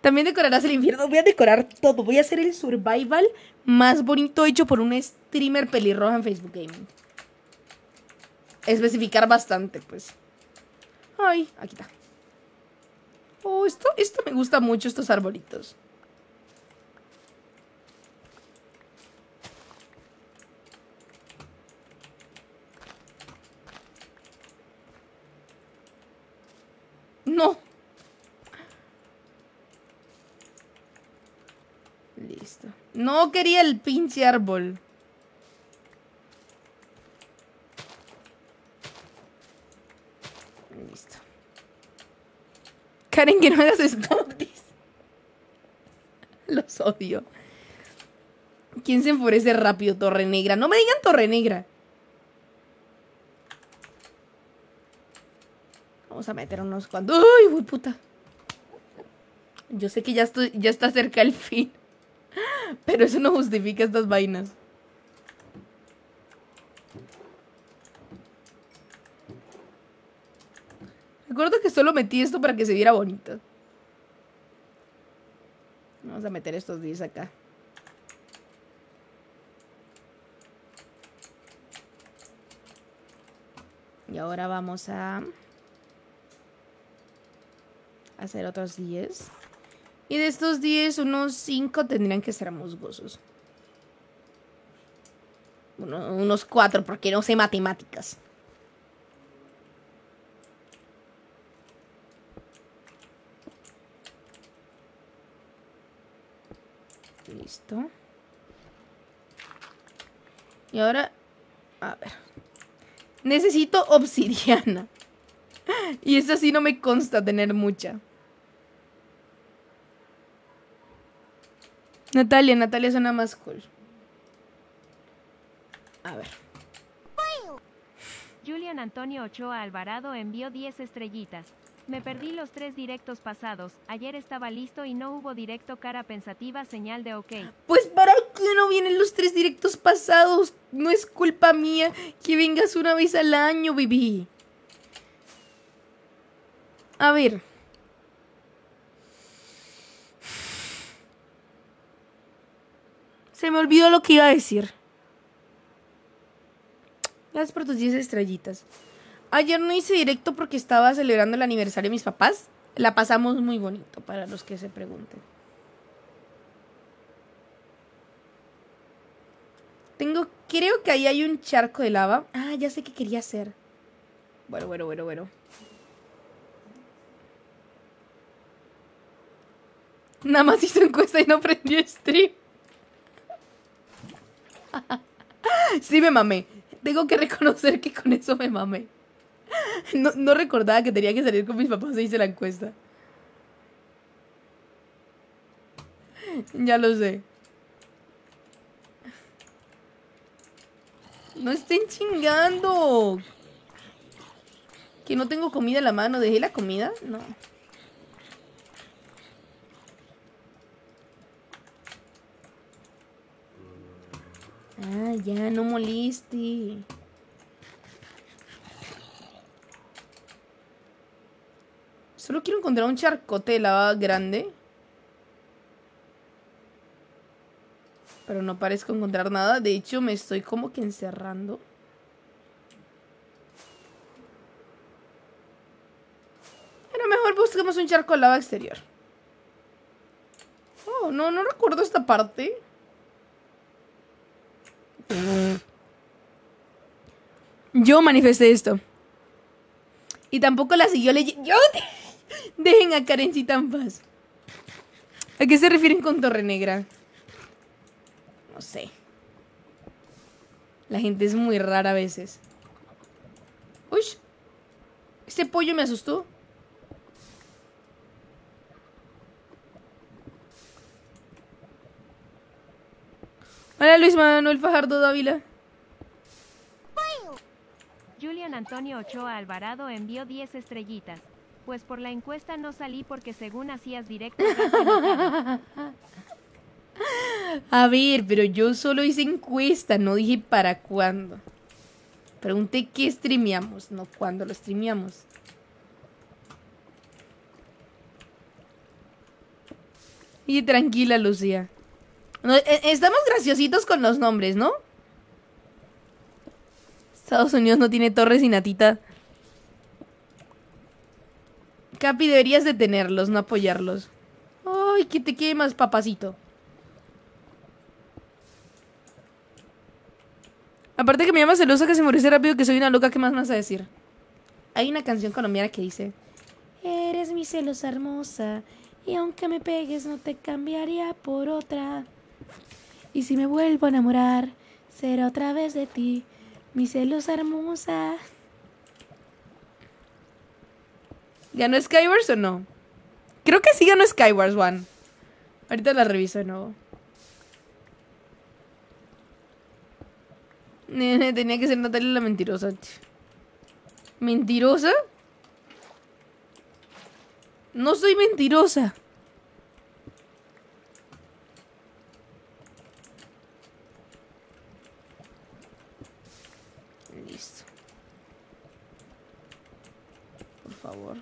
También decorarás el infierno. Voy a decorar todo. Voy a hacer el survival más bonito hecho por un streamer pelirroja en Facebook Gaming especificar bastante, pues. Ay, aquí está. Oh, esto, esto me gusta mucho, estos arbolitos. No. Listo. No quería el pinche árbol. Karen, que no hagas stories. Los odio. ¿Quién se enfurece rápido? Torre Negra. No me digan Torre Negra. Vamos a meter unos cuantos. ¡Uy, uy, puta! Yo sé que ya, estoy, ya está cerca el fin. Pero eso no justifica estas vainas. Recuerdo que solo metí esto para que se viera bonito. Vamos a meter estos 10 acá. Y ahora vamos a hacer otros 10. Y de estos 10, unos 5 tendrían que ser musgosos. unos 4, porque no sé matemáticas. Listo. Y ahora, a ver. Necesito obsidiana. [LAUGHS] Y esta sí no me consta tener mucha. Natalia, Natalia suena más cool. A ver. Julian Antonio Ochoa Alvarado envió 10 estrellitas. Me perdí los tres directos pasados. Ayer estaba listo y no hubo directo cara pensativa, señal de ok. Pues para qué no vienen los tres directos pasados. No es culpa mía que vengas una vez al año, baby. A ver. Se me olvidó lo que iba a decir. Gracias por tus 10 estrellitas. Ayer no hice directo porque estaba celebrando el aniversario de mis papás. La pasamos muy bonito, para los que se pregunten. Tengo, creo que ahí hay un charco de lava. Ah, ya sé qué quería hacer. Bueno, bueno, bueno, bueno. Nada más hizo encuesta y no prendió stream. [LAUGHS] Sí me mamé. Tengo que reconocer que con eso me mamé. [LAUGHS] No, no recordaba que tenía que salir con mis papás e hice la encuesta. Ya lo sé. No estén chingando. Que no tengo comida en la mano. ¿Dejé la comida? No. Ah, ya, no moleste. Solo quiero encontrar un charcote de lava grande. Pero no parezco encontrar nada. De hecho, me estoy como que encerrando. Pero mejor busquemos un charco de lava exterior. Oh, no, no recuerdo esta parte. Yo manifesté esto. Y tampoco la siguió leyendo. [LAUGHS] Dejen a Karencita en paz. ¿A qué se refieren con Torre Negra? No sé. La gente es muy rara a veces. Uy. Este pollo me asustó. Hola Luis Manuel Fajardo Dávila. Julian Antonio Ochoa Alvarado envió 10 estrellitas. Pues por la encuesta no salí porque según hacías directo. [LAUGHS] A ver, pero yo solo hice encuesta, no dije para cuándo. Pregunté qué streameamos, no cuándo lo streameamos. Y tranquila, Lucía. E, estamos graciositos con los nombres, ¿no? Estados Unidos no tiene torres y natita. Capi, deberías de tenerlos, no apoyarlos. Ay, que te quede más papacito. Aparte que me llama celosa que se muriese rápido que soy una loca, ¿qué más vas a decir? Hay una canción colombiana que dice Eres mi celosa hermosa y aunque me pegues no te cambiaría por otra. Y si me vuelvo a enamorar, será otra vez de ti, mi celosa hermosa. ¿Ganó Skywars o no? Creo que sí ganó Skywars One. Ahorita la reviso de nuevo. [LAUGHS] Tenía que ser Natalia la mentirosa. ¿Mentirosa? No soy mentirosa. Listo. Por favor.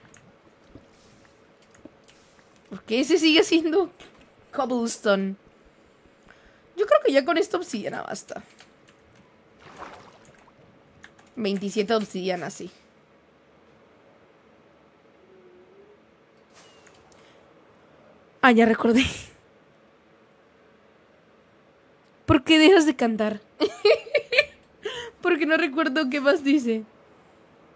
¿Por qué ese sigue siendo cobblestone? Yo creo que ya con esta obsidiana basta. 27 obsidianas, sí. Ah, ya recordé. [LAUGHS] ¿Por qué dejas de cantar? [LAUGHS] Porque no recuerdo qué más dice.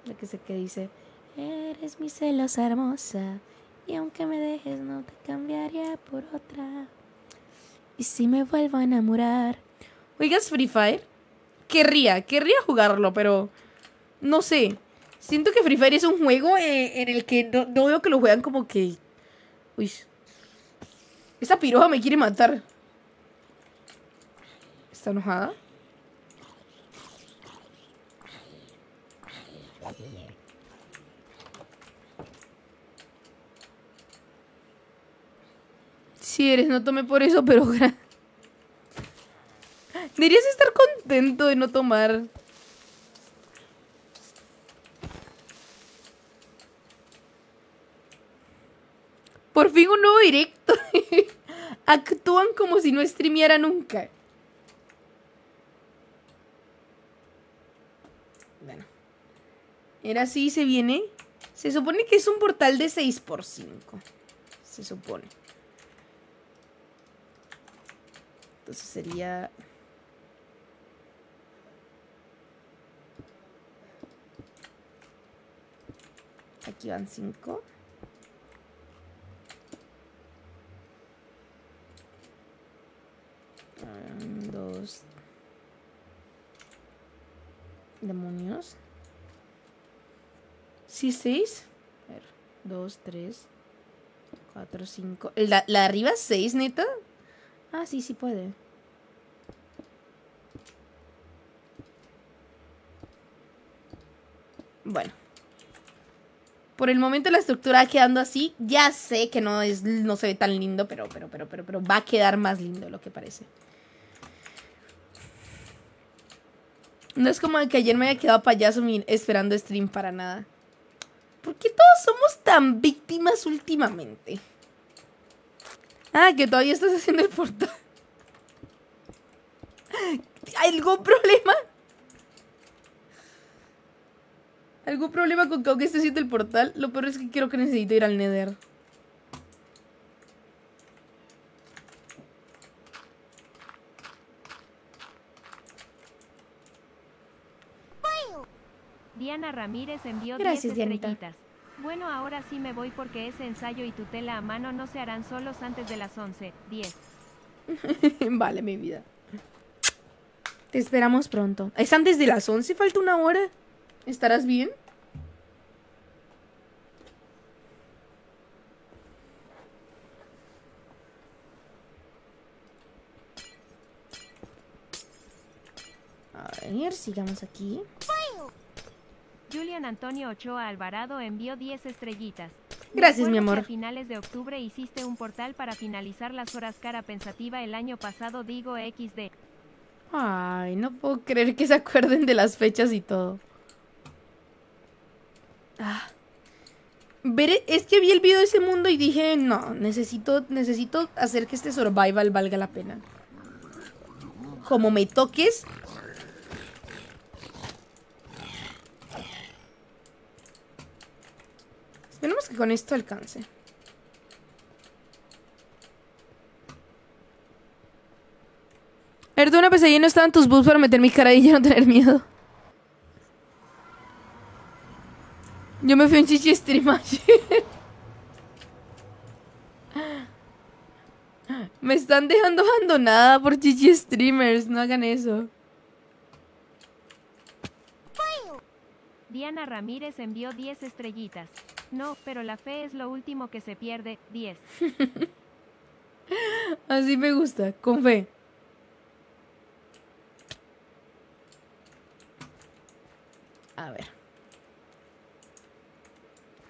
La que sé que dice. Eres mi celosa hermosa. Y aunque me dejes, no te cambiaría por otra. Y si me vuelvo a enamorar. Oigas Free Fire. Querría, querría jugarlo, pero no sé. Siento que Free Fire es un juego eh, en el que no, no, veo que lo juegan como que... Uy. Esa piroja me quiere matar. ¿Está enojada? Si eres, no tomé por eso, pero... Deberías estar contento de no tomar. Por fin un nuevo directo. [LAUGHS] Actúan como si no streameara nunca. Bueno. Era así, se viene. Se supone que es un portal de 6 por 5 Se supone. Entonces sería... Aquí van cinco. Un, dos. Demonios. Sí, seis. Dos, tres, cuatro, cinco. ¿La, la arriba seis, neta? Ah, sí, sí puede. Bueno. Por el momento la estructura quedando así. Ya sé que no es no se ve tan lindo, pero pero pero pero pero va a quedar más lindo lo que parece. No es como que ayer me haya quedado payaso esperando stream para nada. ¿Por qué todos somos tan víctimas últimamente? Ah, que todavía estás haciendo el portal. ¿Hay algún problema? ¿Algún problema con que esté haciendo el portal? Lo peor es que creo que necesito ir al Nether. Diana Ramírez envió Gracias, 10 estrellitas. Bueno, ahora sí me voy porque ese ensayo y tutela a mano no se harán solos antes de las 11. 10. [LAUGHS] vale, mi vida. Te esperamos pronto. ¿Es antes de las 11? ¿Falta una hora? ¿Estarás bien? A ver, sigamos aquí. Antonio Ochoa Alvarado envió 10 estrellitas. Gracias, mi amor. a finales de octubre hiciste un portal para finalizar las horas cara pensativa el año pasado, digo XD. Ay, no puedo creer que se acuerden de las fechas y todo. Ah. Ver, es que vi el video de ese mundo y dije, no, necesito, necesito hacer que este survival valga la pena. Como me toques, Esperemos que con esto alcance. Era una pesadilla no estaban tus boots para meter mi cara y ya no tener miedo. Yo me fui en chichi stream Me están dejando abandonada por chichi streamers, no hagan eso. Diana Ramírez envió 10 estrellitas. No, pero la fe es lo último que se pierde. 10. [LAUGHS] Así me gusta, con fe. A ver.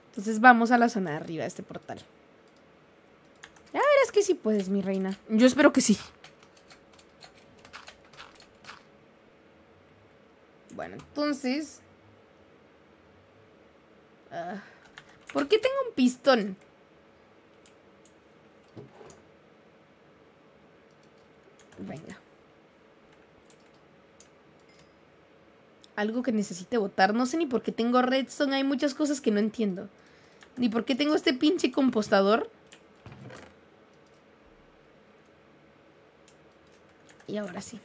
Entonces vamos a la zona de arriba de este portal. Ya verás que sí puedes, mi reina. Yo espero que sí. Bueno, entonces... Ah. ¿Por qué tengo un pistón? Venga. Algo que necesite botar. No sé ni por qué tengo redstone. Hay muchas cosas que no entiendo. Ni por qué tengo este pinche compostador. Y ahora sí.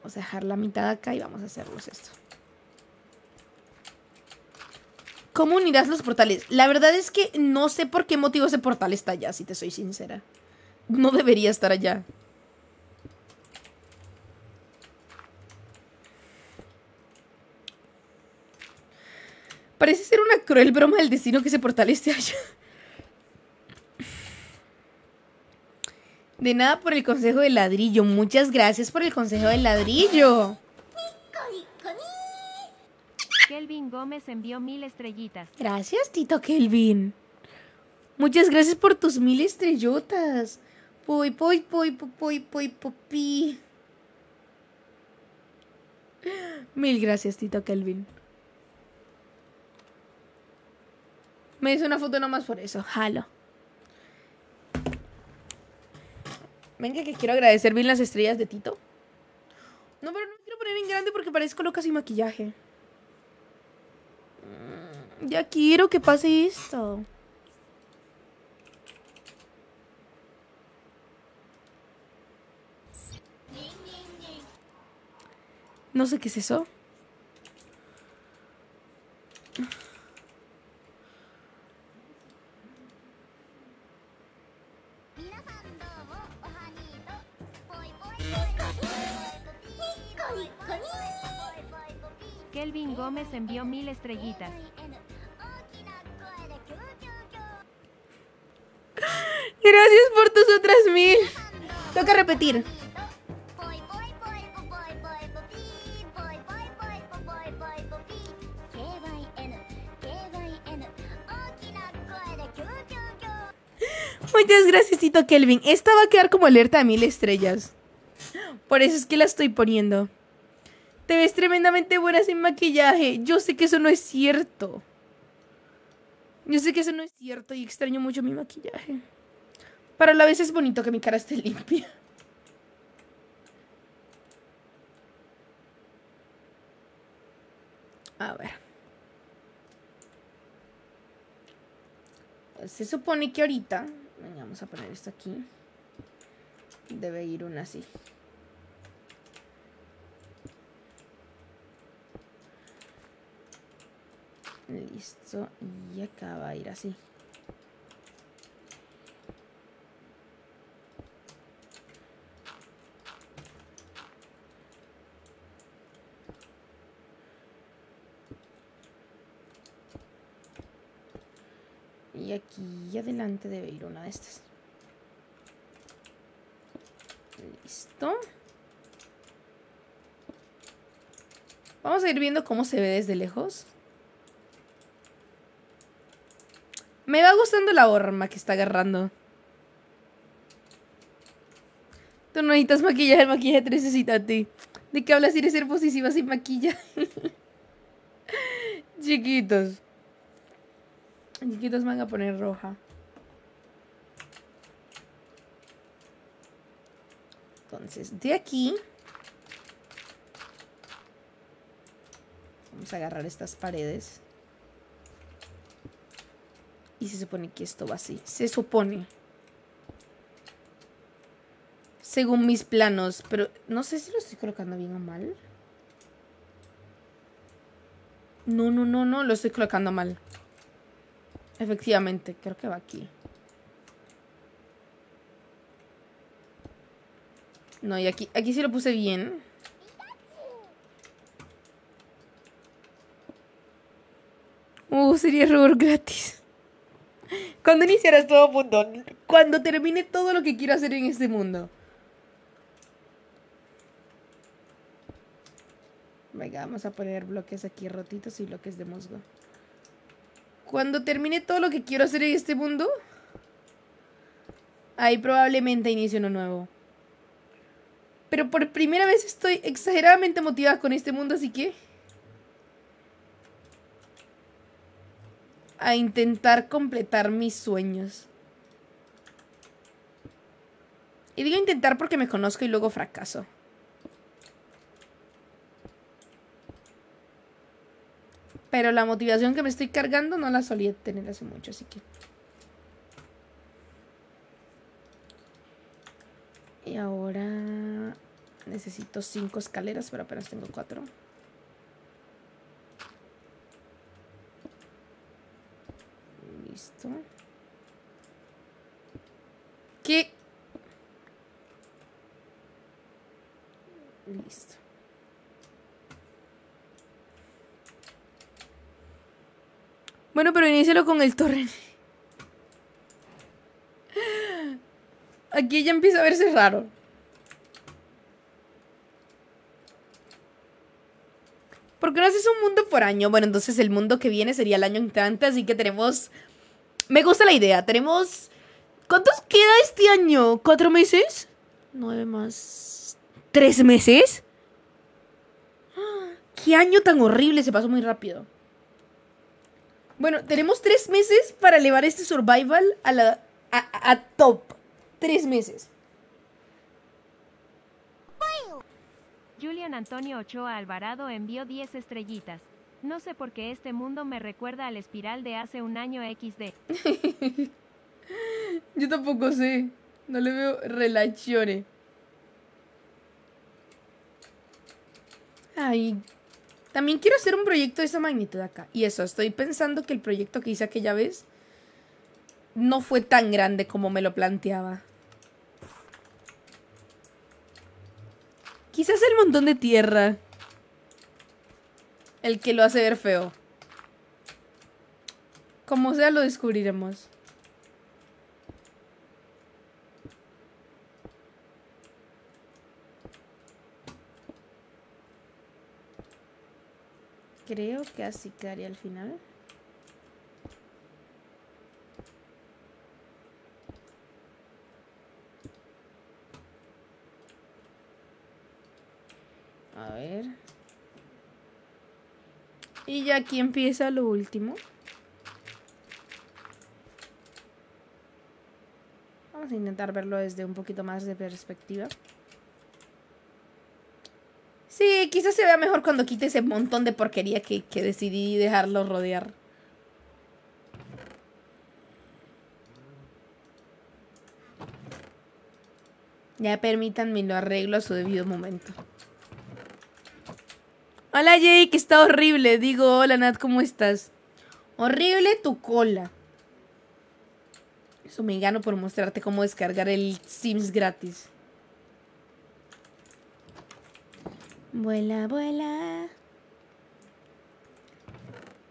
Vamos a dejar la mitad acá y vamos a hacerlos esto. ¿Cómo unirás los portales? La verdad es que no sé por qué motivo ese portal está allá, si te soy sincera. No debería estar allá. Parece ser una cruel broma del destino que ese portal esté allá. De nada por el consejo del ladrillo. Muchas gracias por el consejo del ladrillo. Kelvin Gómez envió mil estrellitas. Gracias, Tito Kelvin. Muchas gracias por tus mil estrellotas. Puy, puy, puy, puy, puy, puy, Mil gracias, Tito Kelvin. Me hizo una foto nomás por eso. Jalo. Venga, que quiero agradecer bien las estrellas de Tito. No, pero no quiero poner en grande porque parezco loca sin maquillaje. Ya quiero que pase esto. No sé qué es eso. Kelvin Gómez envió mil estrellitas. Gracias por tus otras mil. Toca repetir. Muchas gracias, Tito Kelvin. Esta va a quedar como alerta a mil estrellas. Por eso es que la estoy poniendo. Te ves tremendamente buena sin maquillaje. Yo sé que eso no es cierto. Yo sé que eso no es cierto y extraño mucho mi maquillaje. Pero a la vez es bonito que mi cara esté [LAUGHS] limpia. A ver. Se supone que ahorita... Vamos a poner esto aquí. Debe ir una así. Listo. Y acá va a ir así. Y aquí adelante debe ir una de estas. Listo. Vamos a ir viendo cómo se ve desde lejos. Me va gustando la horma que está agarrando. Tú no necesitas maquillaje, el maquillaje te necesita a ti. ¿De qué hablas? ¿Quieres ser positiva sin maquillaje? [LAUGHS] Chiquitos. Chiquitos van a poner roja. Entonces, de aquí... Vamos a agarrar estas paredes. Y se supone que esto va así. Se supone. Según mis planos. Pero no sé si lo estoy colocando bien o mal. No, no, no, no. Lo estoy colocando mal. Efectivamente, creo que va aquí. No, y aquí, aquí sí lo puse bien. Uh, sería error gratis. Cuando iniciarás todo mundo. Cuando termine todo lo que quiero hacer en este mundo. Venga, vamos a poner bloques aquí rotitos y bloques de musgo. Cuando termine todo lo que quiero hacer en este mundo, ahí probablemente inicie uno nuevo. Pero por primera vez estoy exageradamente motivada con este mundo, así que... A intentar completar mis sueños. Y digo intentar porque me conozco y luego fracaso. Pero la motivación que me estoy cargando no la solía tener hace mucho, así que... Y ahora necesito cinco escaleras, pero apenas tengo cuatro. Listo. ¿Qué? Listo. Bueno, pero inícialo con el torrent. Aquí ya empieza a verse raro. Porque no haces un mundo por año. Bueno, entonces el mundo que viene sería el año entrante, así que tenemos... Me gusta la idea. Tenemos... ¿Cuántos queda este año? ¿Cuatro meses? Nueve más... ¿Tres meses? ¡Qué año tan horrible! Se pasó muy rápido. Bueno, tenemos tres meses para elevar este survival a la... a, a top. Tres meses. Julian Antonio Ochoa Alvarado envió 10 estrellitas. No sé por qué este mundo me recuerda al espiral de hace un año XD. [LAUGHS] Yo tampoco sé. No le veo relaciones. Ay. También quiero hacer un proyecto de esa magnitud acá. Y eso, estoy pensando que el proyecto que hice aquella vez no fue tan grande como me lo planteaba. Quizás el montón de tierra. el que lo hace ver feo. Como sea, lo descubriremos. Creo que así quedaría al final. A ver. Y ya aquí empieza lo último. Vamos a intentar verlo desde un poquito más de perspectiva. Sí, quizás se vea mejor cuando quite ese montón de porquería que, que decidí dejarlo rodear. Ya permítanme lo arreglo a su debido momento. Hola Jake, está horrible. Digo, hola Nat, ¿cómo estás? Horrible tu cola. Eso me gano por mostrarte cómo descargar el Sims gratis. Vuela, vuela.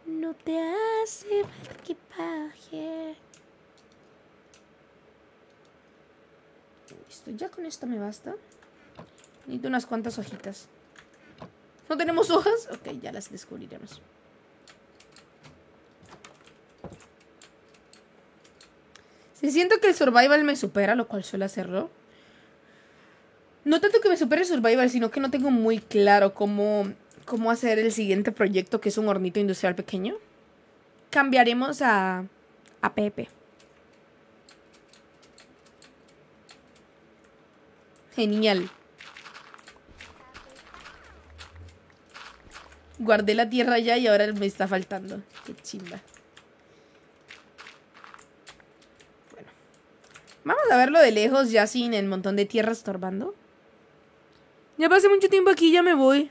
No te hace falta equipaje. Listo, ya con esto me basta. Necesito unas cuantas hojitas. ¿No tenemos hojas? Ok, ya las descubriremos. Si siento que el survival me supera, lo cual suele hacerlo. No tanto que me supere survival, sino que no tengo muy claro cómo, cómo hacer el siguiente proyecto, que es un hornito industrial pequeño. Cambiaremos a, a Pepe. Genial. Guardé la tierra ya y ahora me está faltando. Qué chimba. Bueno. Vamos a verlo de lejos ya sin el montón de tierra estorbando. Ya pasé mucho tiempo aquí, ya me voy.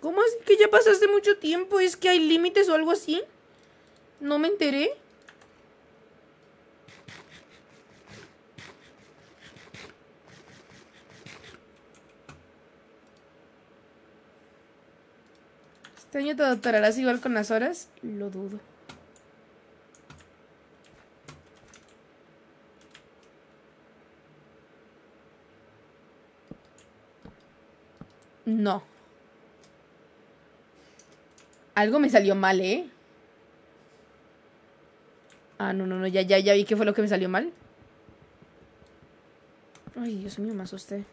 ¿Cómo así que ya pasaste mucho tiempo? ¿Es que hay límites o algo así? No me enteré. ¿Este año te doctorarás igual con las horas? Lo dudo. No. Algo me salió mal, ¿eh? Ah, no, no, no, ya, ya, ya vi qué fue lo que me salió mal. Ay, Dios mío, me asusté.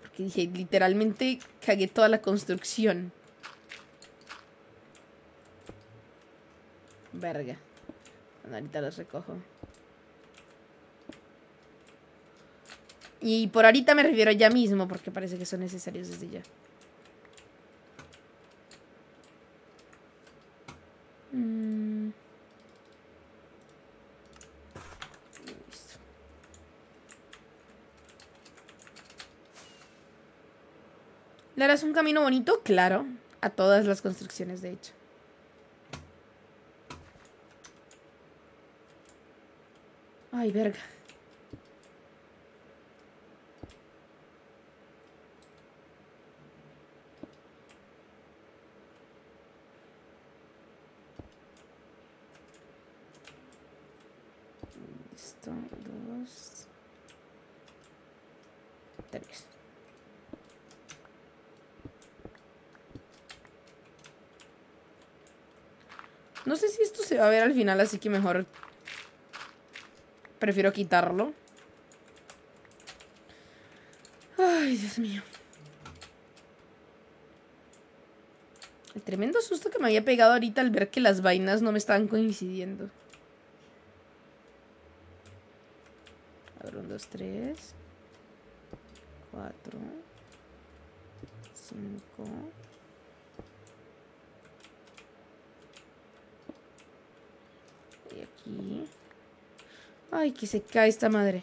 Porque dije, literalmente cagué toda la construcción. Verga. Ahorita los recojo. Y por ahorita me refiero ya mismo, porque parece que son necesarios desde ya. Mm. ¿Le harás un camino bonito? Claro. A todas las construcciones, de hecho. Ay, verga. a ver al final, así que mejor prefiero quitarlo. Ay, Dios mío. El tremendo susto que me había pegado ahorita al ver que las vainas no me estaban coincidiendo. A ver, 1, 2, 3, 4, 5. Ay, que se cae esta madre.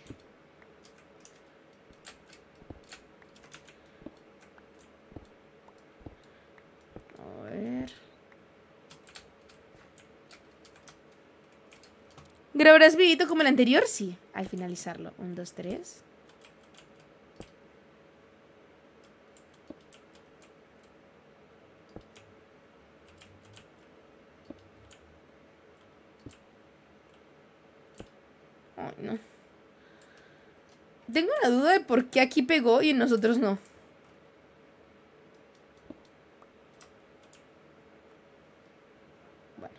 A ver. ¿Grabarás videito como el anterior? Sí, al finalizarlo. Un, dos, tres. Ay, no. Tengo una duda de por qué aquí pegó y en nosotros no. Bueno.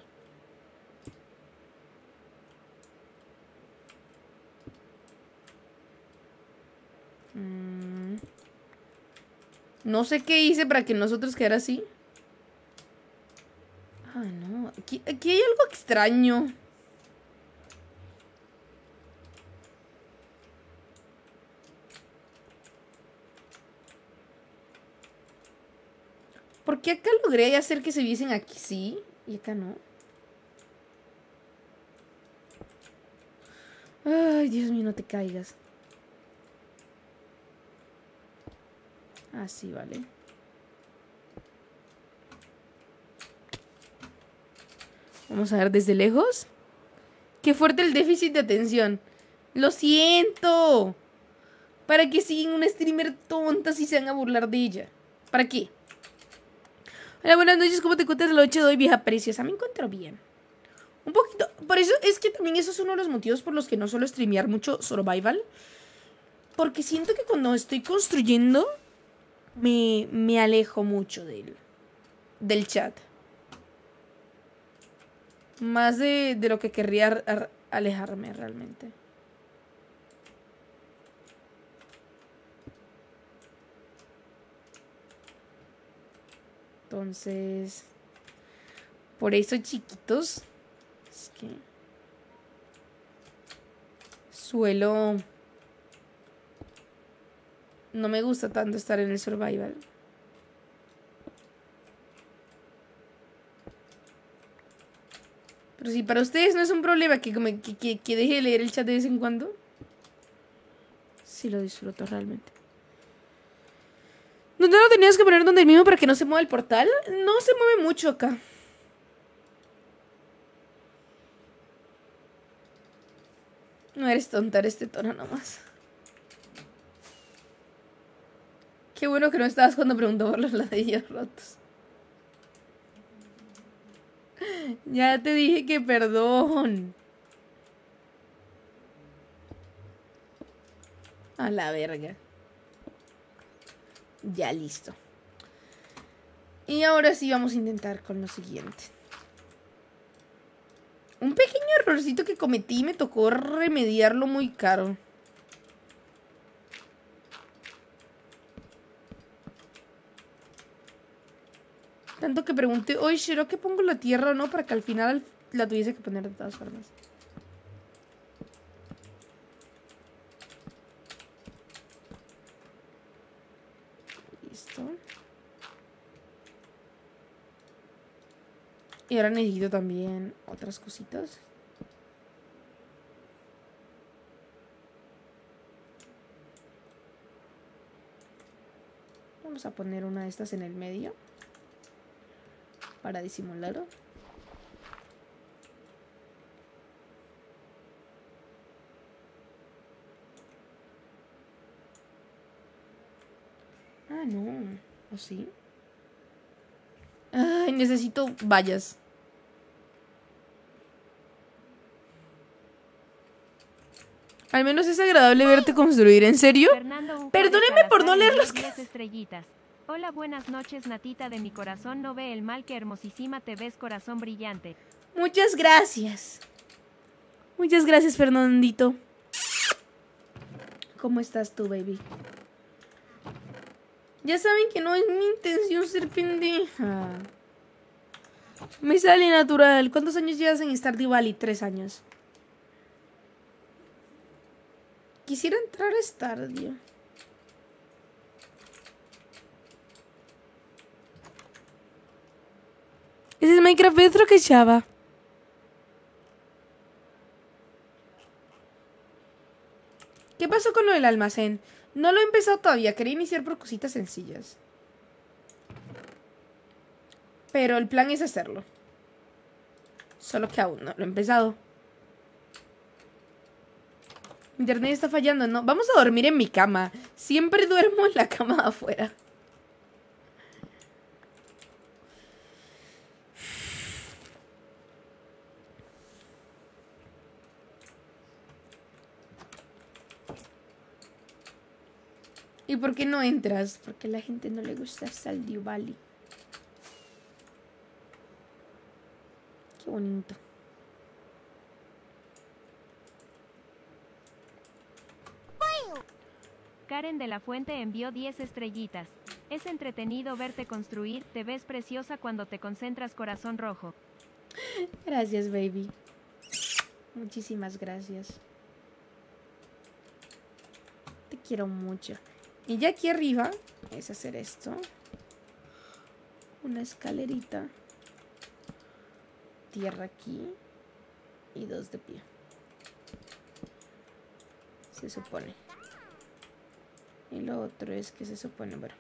Mm. No sé qué hice para que nosotros quedara así. Ah, no. Aquí, aquí hay algo extraño. ¿Por qué acá logré hacer que se viesen aquí sí y acá no? Ay, Dios mío, no te caigas. Así, vale. Vamos a ver desde lejos. Qué fuerte el déficit de atención. Lo siento. ¿Para qué siguen una streamer tonta si se van a burlar de ella? ¿Para qué? Hola, buenas noches. ¿Cómo te encuentras la noche de hoy, vieja preciosa? Me encuentro bien. Un poquito. Por eso es que también eso es uno de los motivos por los que no suelo streamear mucho Survival. Porque siento que cuando estoy construyendo me, me alejo mucho del, del chat. Más de, de lo que querría alejarme realmente. Entonces, por eso chiquitos, es que suelo... No me gusta tanto estar en el survival. Pero si para ustedes no es un problema que, que, que, deje de leer el chat de vez en cuando, sí lo disfruto realmente. ¿Dónde lo tenías que poner donde mismo para que no se mueva el portal? No se mueve mucho acá. No eres tonta, eres tetona nomás. Qué bueno que no estabas cuando preguntó por los ladrillos rotos. Ya te dije que perdón. A la verga. Ya listo. Y ahora sí vamos a intentar con lo siguiente. Un pequeño errorcito que cometí me tocó remediarlo muy caro. Tanto que pregunté, oye, Shiro, ¿qué pongo la tierra o no? Para que al final la tuviese que poner de todas formas. Listo. Y ahora necesito también otras cositas. Vamos a poner una de estas en el medio para disimularlo. Ah, no. ¿O sí? Ay, necesito vallas. Al menos es agradable verte construir, ¿en serio? Perdóneme por no leer los... estrellitas. Hola, buenas noches, Natita de mi corazón. No ve el mal que hermosísima te ves, corazón brillante. Muchas gracias. Muchas gracias, Fernandito. ¿Cómo estás tú, baby? Ya saben que no es mi intención ser pendeja. Me sale natural. ¿Cuántos años llevas en Stardew Valley? Tres años. Quisiera entrar a Stardew. Ese es Minecraft Retro que Java. ¿Qué pasó con lo del almacén? No lo he empezado todavía. Quería iniciar por cositas sencillas. Pero el plan es hacerlo. Solo que aún no lo he empezado. Internet está fallando, ¿no? Vamos a dormir en mi cama. Siempre duermo en la cama afuera. ¿Y por qué no entras? Porque a la gente no le gusta Saldio Valley. Qué bonito. Karen de la Fuente envió 10 estrellitas. Es entretenido verte construir, te ves preciosa cuando te concentras corazón rojo. Gracias, baby. Muchísimas gracias. Te quiero mucho. Y ya aquí arriba es hacer esto. Una escalerita. Tierra aquí. Y dos de pie. Se supone. Y lo otro es que se supone, bueno.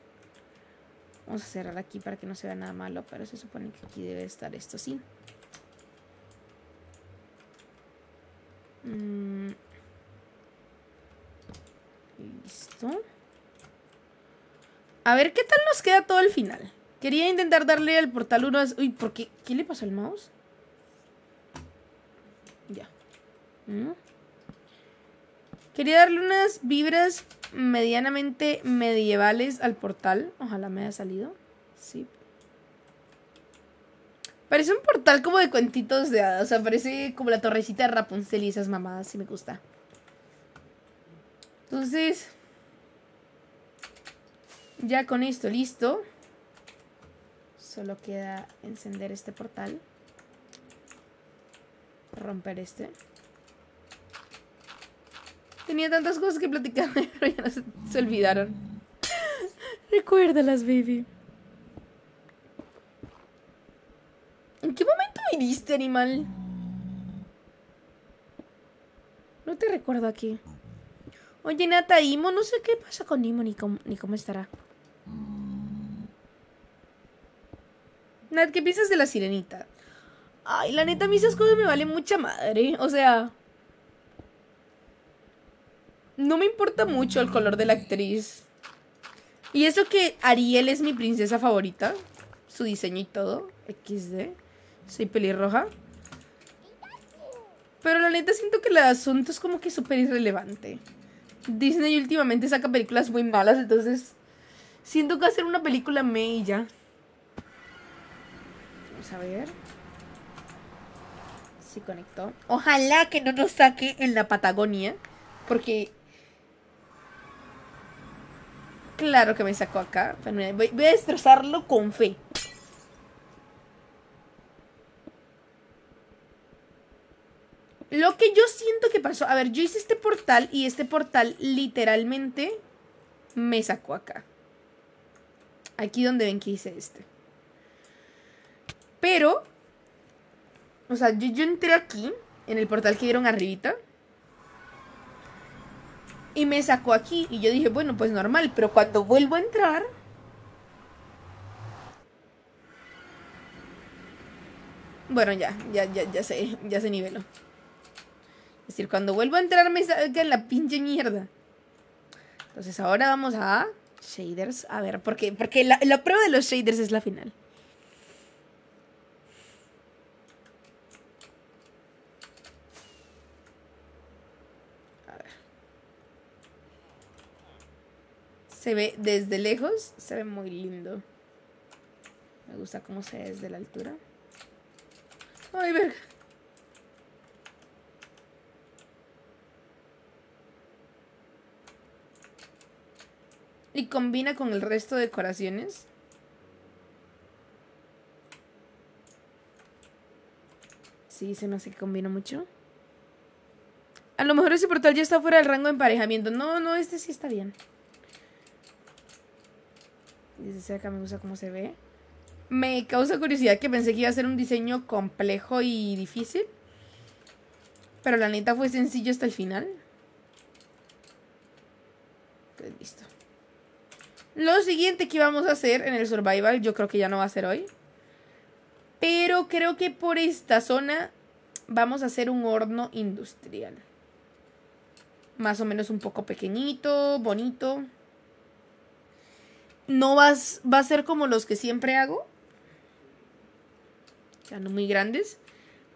Vamos a cerrar aquí para que no se vea nada malo, pero se supone que aquí debe estar esto así. Mm. Listo. A ver qué tal nos queda todo el final. Quería intentar darle al portal unos... Uy, ¿por qué? ¿Qué le pasó al mouse? Ya. ¿Mm? Quería darle unas vibras medianamente medievales al portal. Ojalá me haya salido. Sí. Parece un portal como de cuentitos de hadas. O sea, parece como la torrecita de Rapunzel y esas mamadas. Sí me gusta. Entonces... Ya con esto listo. Solo queda encender este portal. Romper este. Tenía tantas cosas que platicar, [LAUGHS] pero ya se, se olvidaron. [LAUGHS] Recuérdalas, baby. ¿En qué momento viniste, animal? No te recuerdo aquí. Oye, Nata, Imo, no sé qué pasa con Imo ni cómo, ni cómo estará. Nat, ¿qué piensas de la sirenita? Ay, la neta, a mí esas cosas me valen mucha madre. O sea... No me importa mucho el color de la actriz. Y eso que Ariel es mi princesa favorita. Su diseño y todo. XD. Soy pelirroja. Pero la neta siento que el asunto es como que súper irrelevante. Disney últimamente saca películas muy malas, entonces siento que hacer una película me y ya. A ver. Si conectó. Ojalá que no nos saque en la Patagonia. Porque. Claro que me sacó acá. Voy a destrozarlo con fe. Lo que yo siento que pasó. A ver, yo hice este portal y este portal literalmente me sacó acá. Aquí donde ven que hice este. Pero. O sea, yo, yo entré aquí. En el portal que dieron arribita. Y me sacó aquí. Y yo dije, bueno, pues normal. Pero cuando vuelvo a entrar. Bueno, ya, ya, ya, ya sé, ya se niveló. Es decir, cuando vuelvo a entrar me saca la pinche mierda. Entonces ahora vamos a shaders. A ver, porque, porque la, la prueba de los shaders es la final. Se ve desde lejos, se ve muy lindo. Me gusta cómo se ve desde la altura. Ay, verga. Y combina con el resto de decoraciones. Sí, se me hace que combina mucho. A lo mejor ese portal ya está fuera del rango de emparejamiento. No, no, este sí está bien. Desde cerca me gusta cómo se ve. Me causa curiosidad que pensé que iba a ser un diseño complejo y difícil. Pero la neta fue sencillo hasta el final. Pues listo. Lo siguiente que vamos a hacer en el survival, yo creo que ya no va a ser hoy. Pero creo que por esta zona vamos a hacer un horno industrial. Más o menos un poco pequeñito, bonito. No vas, va a ser como los que siempre hago. Sea, no muy grandes.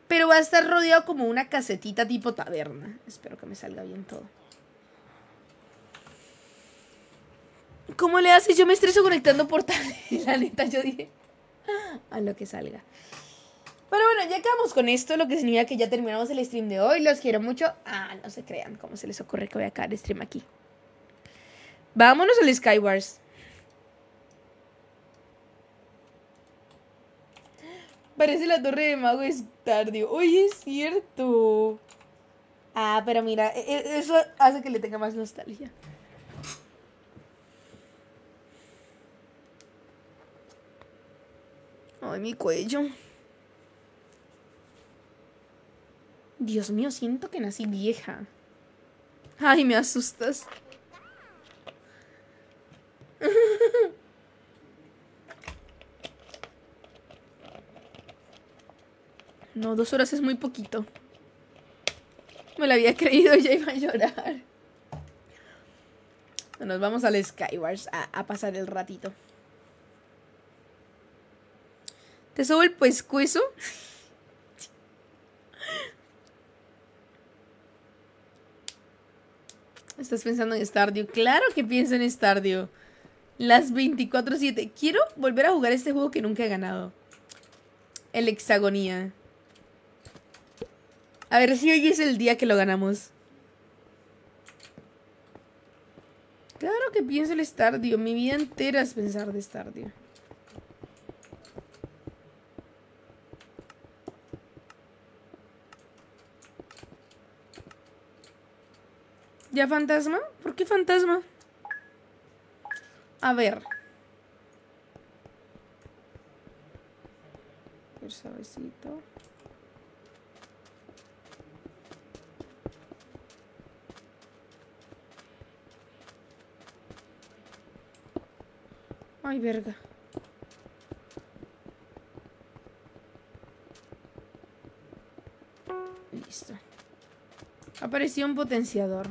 Pero va a estar rodeado como una casetita tipo taberna. Espero que me salga bien todo. ¿Cómo le haces? Yo me estreso conectando portales. [LAUGHS] La neta, yo dije. A lo que salga. Pero bueno, ya acabamos con esto, lo que significa que ya terminamos el stream de hoy. Los quiero mucho. Ah, no se crean, ¿cómo se les ocurre que voy a acabar el stream aquí? Vámonos al Skywars. Parece la torre de mago Stardew. Oye, es cierto. Ah, pero mira, e- e- eso hace que le tenga más nostalgia. Ay, mi cuello. Dios mío, siento que nací vieja. Ay, me asustas. [LAUGHS] No, dos horas es muy poquito. Me lo había creído, ya iba a llorar. Nos vamos al Skywars a, a pasar el ratito. ¿Te subo el pescuezo? ¿Estás pensando en Stardew? Claro que pienso en Stardew. Las 24-7. Quiero volver a jugar este juego que nunca he ganado. El Hexagonía. A ver si hoy es el día que lo ganamos. Claro que pienso en Stardew. Mi vida entera es pensar de Stardew. ¿Ya fantasma? ¿Por qué fantasma? A ver. El Ay, verga. Listo. Apareció un potenciador.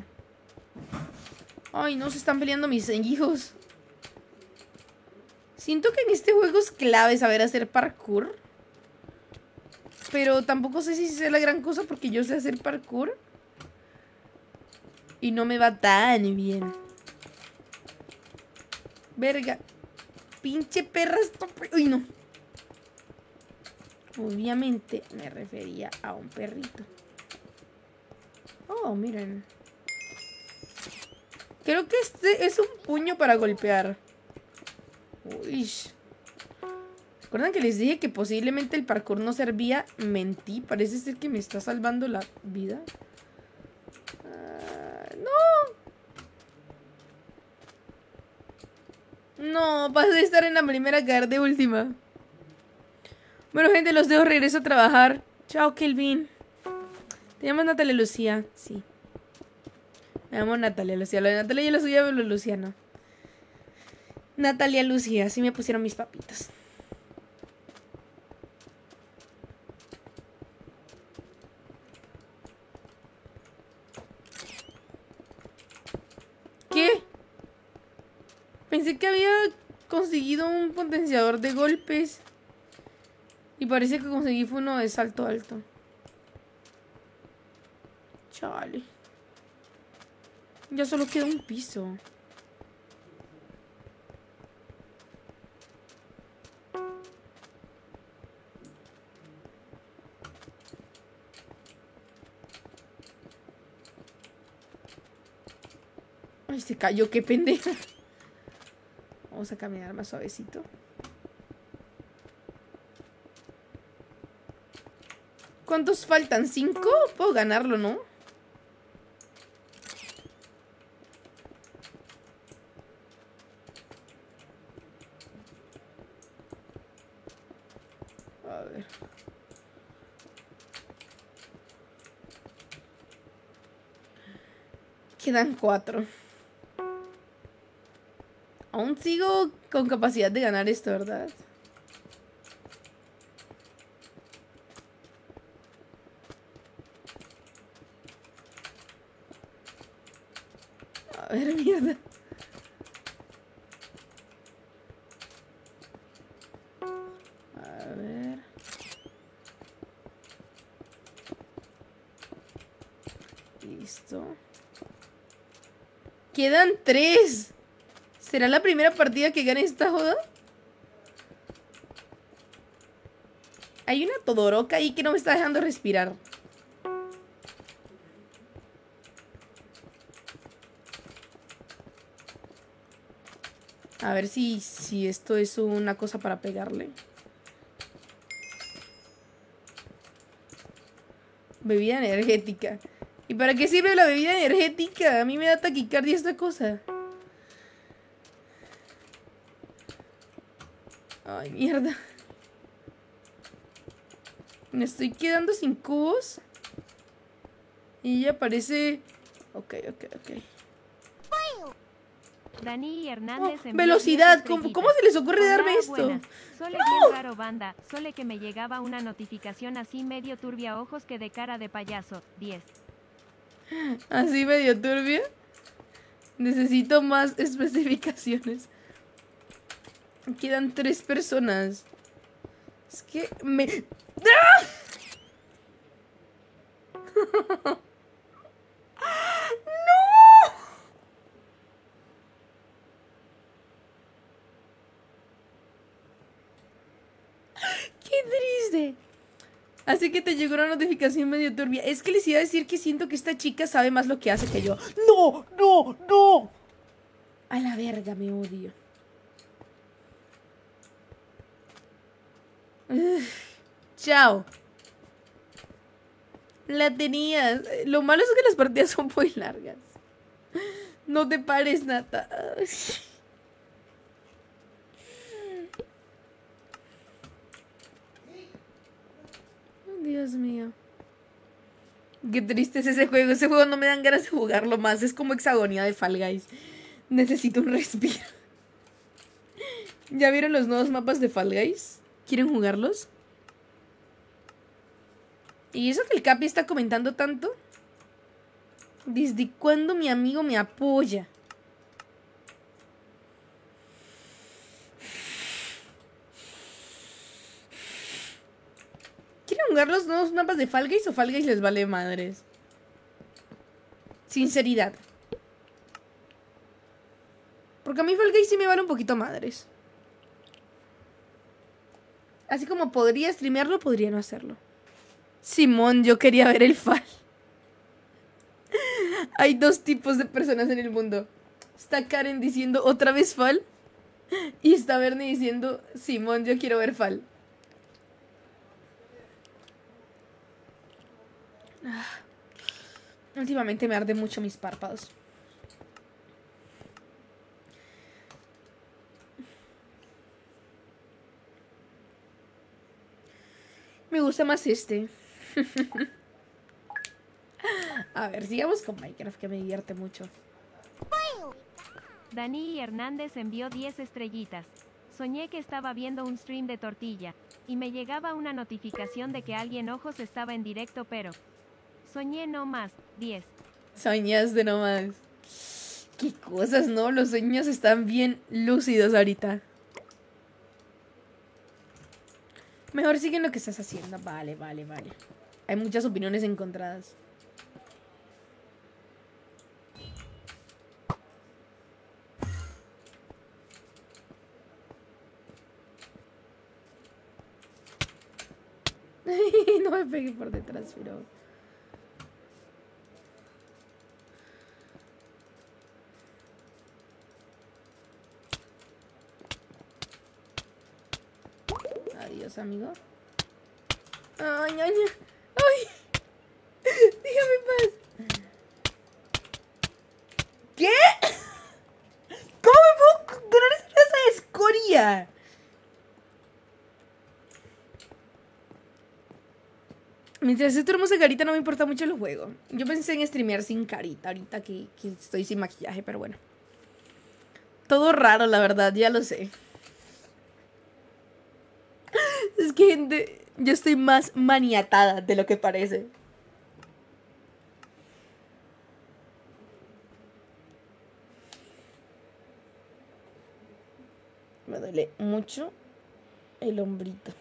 Ay, no, se están peleando mis hijos. Siento que en este juego es clave saber hacer parkour. Pero tampoco sé si sé la gran cosa porque yo sé hacer parkour. Y no me va tan bien. Verga. Pinche perra estúpida. Uy, no. Obviamente me refería a un perrito. Oh, miren. Creo que este es un puño para golpear. Uy. ¿Recuerdan que les dije que posiblemente el parkour no servía? Mentí. Parece ser que me está salvando la vida. Ah, no. Pasé de estar en la primera a caer de última. Bueno, gente, los dejo. Regreso a trabajar. Chao, Kelvin. ¿Te llamas Natalia Lucía? Sí. Me llamo Natalia Lucía. Lo de Natalia yo lo subía, pero Luciano. Natalia Lucía, así me pusieron mis papitas. ¿Qué? Pensé que había conseguido un potenciador de golpes. Y parece que conseguí fue uno de salto alto. Chale. Ya solo queda un piso. Ay, se cayó, qué pendeja. Vamos a caminar más suavecito. ¿Cuántos faltan? ¿Cinco? Puedo ganarlo, ¿no? A ver. Quedan cuatro. Aún sigo con capacidad de ganar esto, ¿verdad? A ver, [LAUGHS] mierda. A ver. Listo. Quedan tres. ¿Será la primera partida que gane esta joda? Hay una Todoroka ahí que no me está dejando respirar. A ver si, si esto es una cosa para pegarle. Bebida energética. ¿Y para qué sirve la bebida energética? A mí me da taquicardia esta cosa. Ay, mierda. Me estoy quedando sin cubos. Y ya parece... Ok, ok, ok. Dani Hernández oh, velocidad, ¿Cómo, ¿Cómo, se les ocurre darme esto? Sole bien raro banda, sole que me llegaba una notificación así medio turbia ojos que de cara de payaso, 10. ¿Así medio turbia? Necesito más [LAUGHS] especificaciones. Quedan tres personas. Es que me... ¡Ah! [LAUGHS] Así que te llegó una notificación medio turbia. Es que les iba a decir que siento que esta chica sabe más lo que hace que yo. ¡No! ¡No! ¡No! A la verga, me odio. [LAUGHS] chao. La tenías. Lo malo es que las partidas son muy largas. No te pares, Nata. Dios mío. Qué triste es ese juego. Ese juego no me dan ganas de jugarlo más. Es como hexagonía de Fall Guys. Necesito un respiro. [LAUGHS] ¿Ya vieron los nuevos mapas de Fall Guys? ¿Quieren jugarlos? ¿Y eso que el Capi está comentando tanto? ¿Desde cuándo mi amigo me apoya? ¿Quieren jugar los nuevos mapas de Fall Guys o Fall Guys les vale madres? Sinceridad. Porque a mí Fall Guys sí me vale un poquito madres. Así como podría streamearlo, podría no hacerlo. Simón, yo quería ver el Fall. Hay dos tipos de personas en el mundo. Está Karen diciendo otra vez Fall. Y está Bernie diciendo, Simón, yo quiero ver Fall. Ah. Últimamente me arde mucho mis párpados. Me gusta más este. [LAUGHS] A ver, sigamos con Minecraft, que me divierte mucho. Dani Hernández envió 10 estrellitas. Soñé que estaba viendo un stream de tortilla, y me llegaba una notificación de que alguien ojos estaba en directo, pero Soñé no más. 10. Soñaste no más. Qué cosas, ¿no? Los sueños están bien lúcidos ahorita. Mejor sigue lo que estás haciendo. Vale, vale, vale. Hay muchas opiniones encontradas. [LAUGHS] no me pegué por detrás, pero... amigo. Ay, ay, ay. [LAUGHS] Déjame paz. ¿Qué? ¿Cómo me puedo ganar esa escoria? Mientras esto hermosa carita no me importa mucho el juego. Yo pensé en streamear sin carita ahorita que estoy sin maquillaje, pero bueno. Todo raro, la verdad, ya lo sé. Que, gente, yo estoy más maniatada de lo que parece. Me duele mucho el hombrito.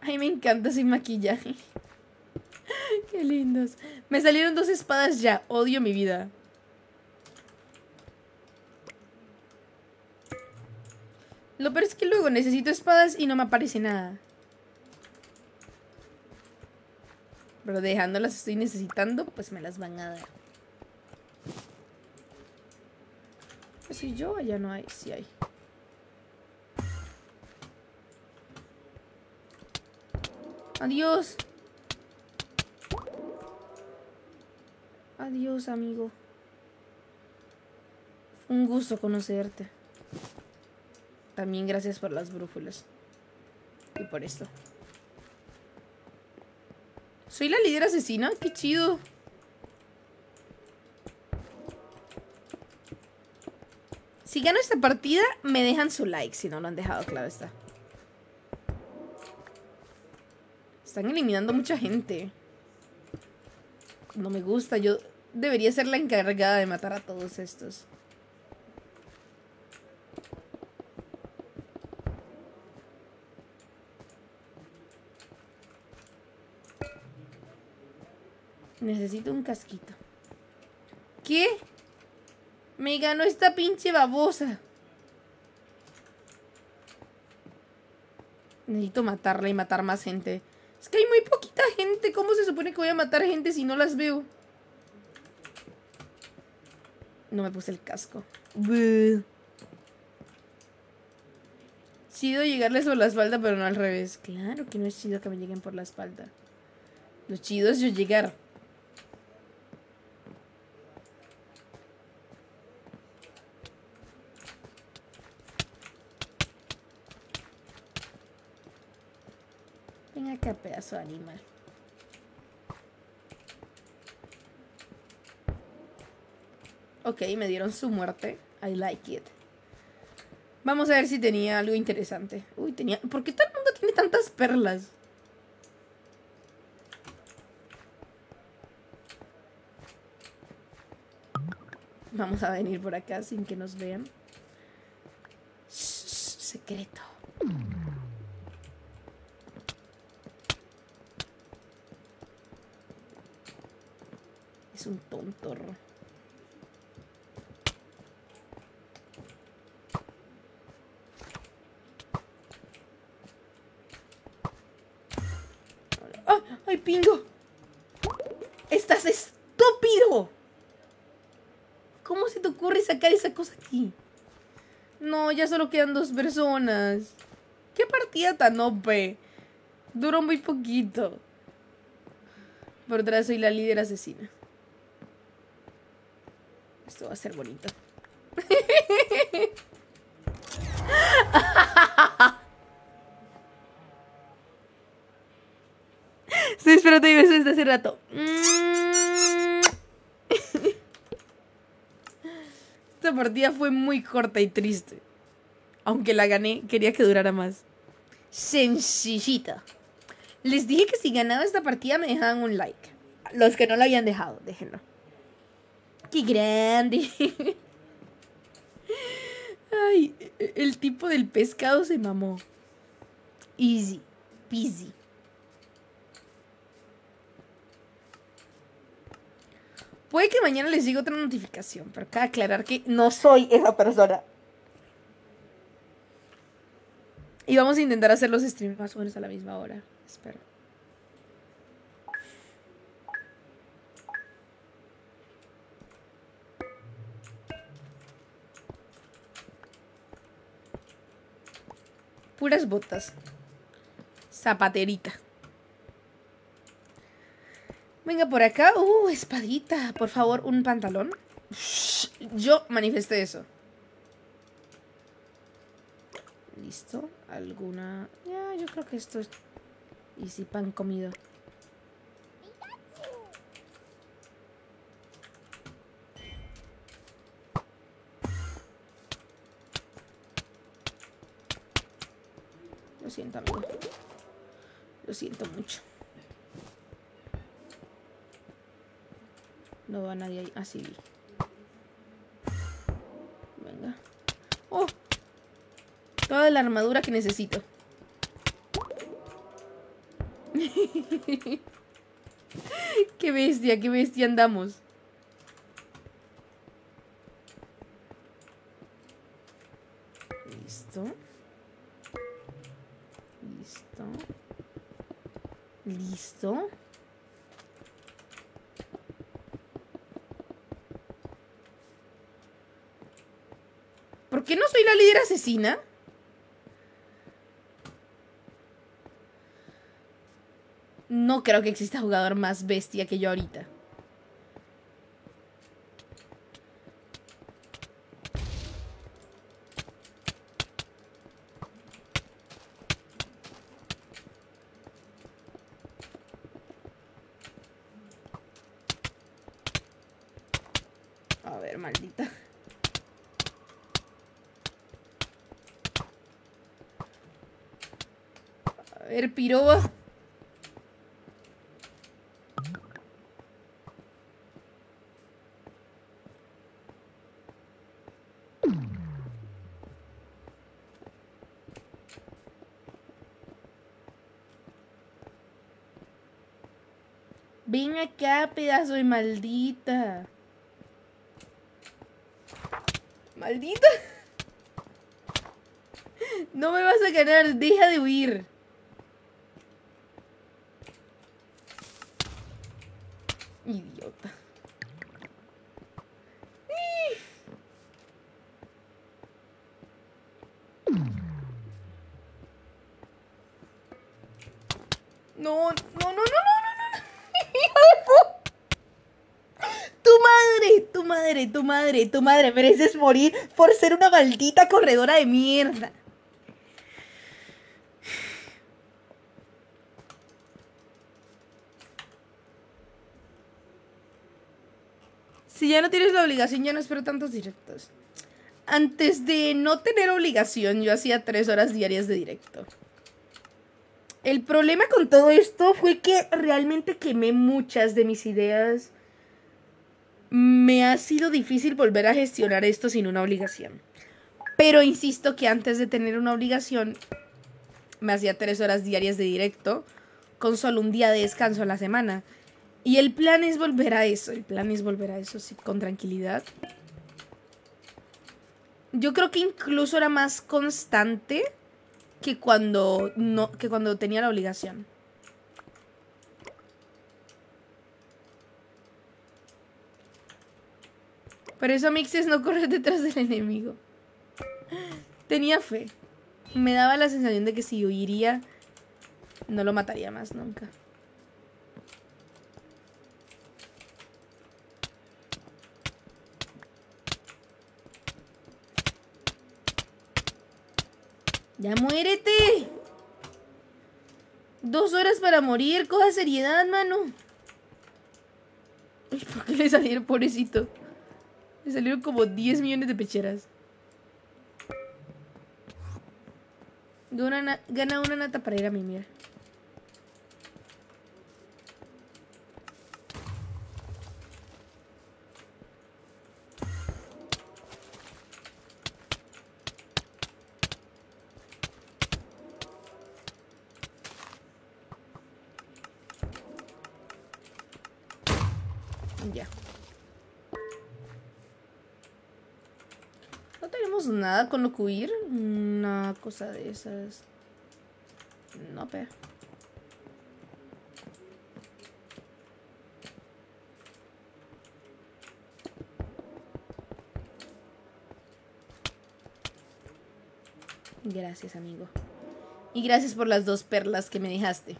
Ay, me encanta ese maquillaje. Qué lindos. Me salieron dos espadas ya. Odio mi vida. Lo peor es que luego necesito espadas y no me aparece nada. Pero dejándolas estoy necesitando, pues me las van a dar. ¿Soy yo? Allá no hay. Sí hay. Adiós. Adiós, amigo. Un gusto conocerte. También gracias por las brújulas. Y por esto. Soy la líder asesina. Qué chido. Si gano esta partida, me dejan su like. Si no lo han dejado, claro está. Están eliminando mucha gente. No me gusta. Yo debería ser la encargada de matar a todos estos. Necesito un casquito. ¿Qué? Me ganó esta pinche babosa. Necesito matarla y matar más gente. Es que hay muy poquita gente. ¿Cómo se supone que voy a matar gente si no las veo? No me puse el casco. Chido llegarles por la espalda, pero no al revés. Claro que no es chido que me lleguen por la espalda. Lo chido es yo llegar. Venga acá, pedazo de animal. Ok, me dieron su muerte. I like it. Vamos a ver si tenía algo interesante. Uy, tenía... ¿Por qué todo el mundo tiene tantas perlas? Vamos a venir por acá sin que nos vean. Secreto. Es un tontorro. ¡Ah! ¡Ay, pingo! ¡Estás estúpido! ¿Cómo se te ocurre sacar esa cosa aquí? No, ya solo quedan dos personas. ¿Qué partida tan OP? Duró muy poquito. Por atrás soy la líder asesina. Esto va a ser bonito. [LAUGHS] Espero te beso desde hace rato. [LAUGHS] Esta partida fue muy corta y triste. Aunque la gané, quería que durara más. Sencillita. Les dije que si ganaba esta partida me dejaban un like. Los que no lo habían dejado, déjenlo. ¡Qué grande! [LAUGHS] Ay, el tipo del pescado se mamó. Easy, peasy. Puede que mañana les llegue otra notificación, pero cabe aclarar que no soy esa persona. Y vamos a intentar hacer los streams más o menos a la misma hora. Espero. Puras botas. Zapaterita. Venga por acá. Uh, espadita. Por favor, un pantalón. Yo manifesté eso. Listo. ¿Alguna? Ya, yo creo que esto es... Y si pan comido. Lo siento, amigo. Lo siento mucho. No va nadie ahí. Así vi. Venga. ¡Oh! Toda la armadura que necesito. [LAUGHS] qué bestia, qué bestia andamos. Listo. Listo. Listo. ¿Por qué no soy la líder No creo que exista jugador más bestia que yo ahorita. A ver, maldita. A ver, piroba. Ven pedazo de maldita. Maldita. [LAUGHS] No me vas a ganar, deja de huir. Idiota. No, no, no, no, no, no, no. Hijo de pu- Tu madre, tu madre, tu madre, tu madre mereces morir por ser una maldita corredora de mierda. Si ya no tienes la obligación, ya no espero tantos directos. Antes de no tener obligación, yo hacía tres horas diarias de directo. El problema con todo esto fue que realmente quemé muchas de mis ideas. Me ha sido difícil volver a gestionar esto sin una obligación. Pero insisto que antes de tener una obligación, me hacía tres horas diarias de directo, con solo un día de descanso a la semana. Y el plan es volver a eso, el plan es volver a eso, sí, con tranquilidad. Yo creo que incluso era más constante que cuando no que cuando tenía la obligación. Por eso Mixes no corre detrás del enemigo. Tenía fe. Me daba la sensación de que si huiría, no lo mataría más nunca. ¡Ya muérete! Dos horas para morir, coja seriedad, mano. ¿Por qué le salieron, pobrecito? Le salieron como 10 millones de pecheras. Gana una, nata para ir a mimir. Ya. No nada con lo que huir. Una cosa de esas. No, pe. Gracias, amigo. Y gracias por las dos perlas que me dejaste.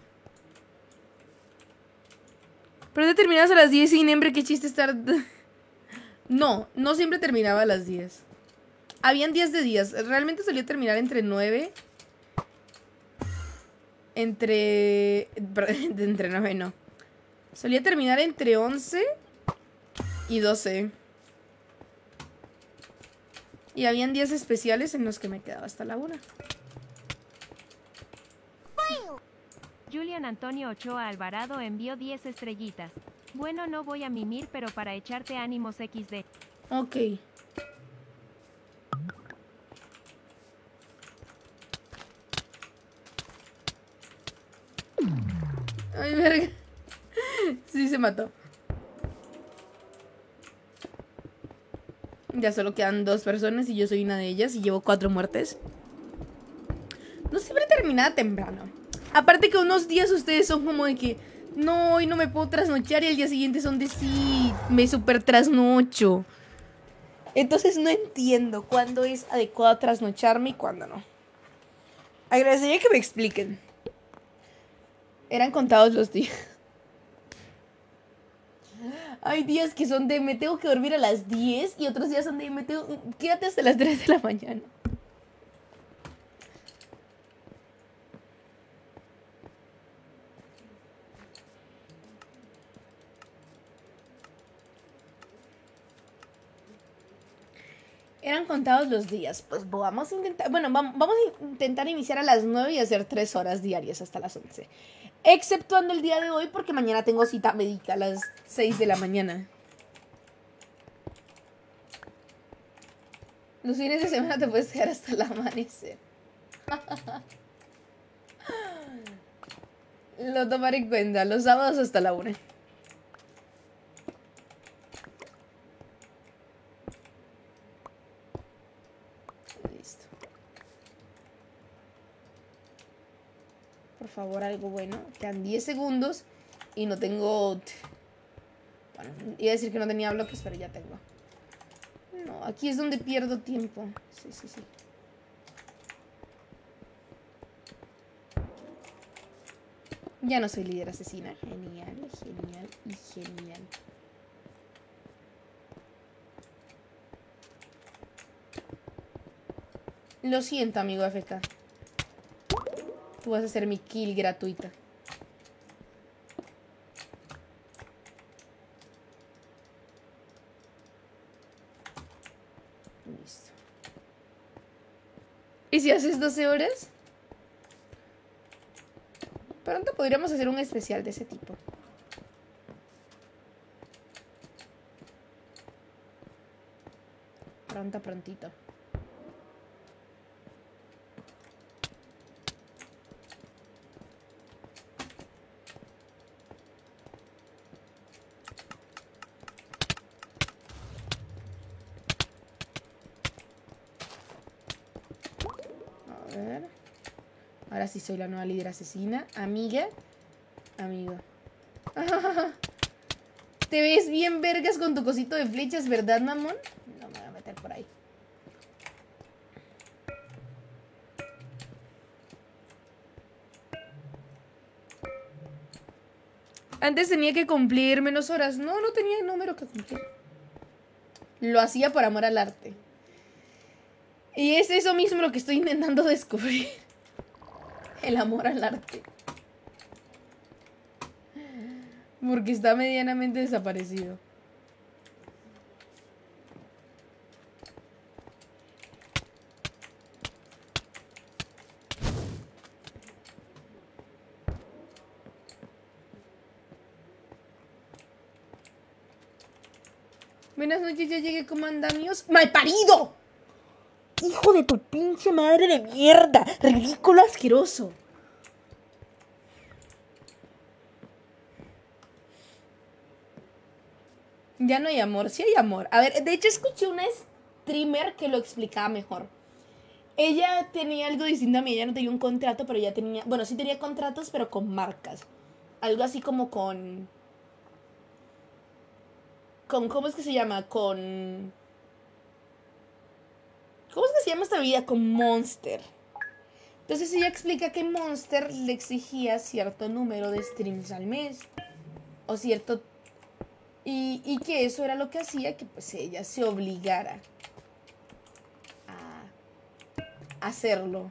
Pero te terminas a las 10 sin hembre, qué chiste estar. [LAUGHS] No, no siempre terminaba a las 10. Habían 10 de días. Realmente solía terminar entre 9. Entre. [LAUGHS] perdón, Entre 9, no. Solía terminar entre 11 y 12. Y habían días especiales en los que me quedaba hasta la 1. Julian Antonio Ochoa Alvarado envió 10 estrellitas. Bueno, no voy a mimir, pero para echarte ánimos XD. Ok. Ay, verga. Sí, se mató. Ya solo quedan dos personas y yo soy una de ellas y llevo cuatro muertes. No siempre termina temprano. Aparte que unos días ustedes son como de que no, hoy no me puedo trasnochar y al día siguiente son de sí, me super trasnocho. Entonces no entiendo cuándo es adecuado trasnocharme y cuándo no. Agradecería que me expliquen. Eran contados los días. Hay días que son de me tengo que dormir a las 10 y otros días son de me tengo, quédate hasta las 3 de la mañana. Eran contados los días. Pues vamos a intentar. Bueno, vamos a intentar iniciar a las 9 y hacer 3 horas diarias hasta las 11. Exceptuando el día de hoy, porque mañana tengo cita médica a las 6 de la mañana. Los fines de semana te puedes quedar hasta el amanecer. [LAUGHS] Lo tomaré en cuenta. Los sábados hasta la 1. Listo. Por favor, algo bueno. Quedan 10 segundos y no tengo... Bueno, iba a decir que no tenía bloques, pero ya tengo. No, aquí es donde pierdo tiempo. Sí, sí, sí. Ya no soy líder asesina. Genial, genial y genial. Lo siento, amigo FK. Tú vas a ser mi kill gratuita. Listo. ¿Y si haces 12 horas? Pronto podríamos hacer un especial de ese tipo. Pronto, prontito. A ver. Ahora sí soy la nueva líder asesina. Amiga. Amigo. [LAUGHS] Te ves bien vergas con tu cosito de flechas, ¿verdad, mamón? No me voy a meter por ahí. Antes tenía que cumplir menos horas. No, no tenía número que cumplir. Lo hacía por amor al arte. Y es eso mismo lo que estoy intentando [LAUGHS] descubrir. El amor al arte. Porque está medianamente desaparecido. Buenas noches, ya llegué, ¿cómo andamios? ¡Malparido! ¡Hijo de tu pinche madre de mierda! ¡Ridículo asqueroso! Ya no hay amor, sí hay amor. A ver, de hecho escuché una streamer que lo explicaba mejor. Ella tenía algo distinto a mí, ella no tenía un contrato, pero ella tenía, bueno, sí tenía contratos, pero con marcas. Algo así como con... Con, ¿cómo es que se llama? Con... ¿Cómo es que se llama esta vida? Con Monster. Entonces ella explica que Monster le exigía cierto número de streams al mes. O cierto y, y, que eso era lo que hacía que pues ella se obligara a hacerlo.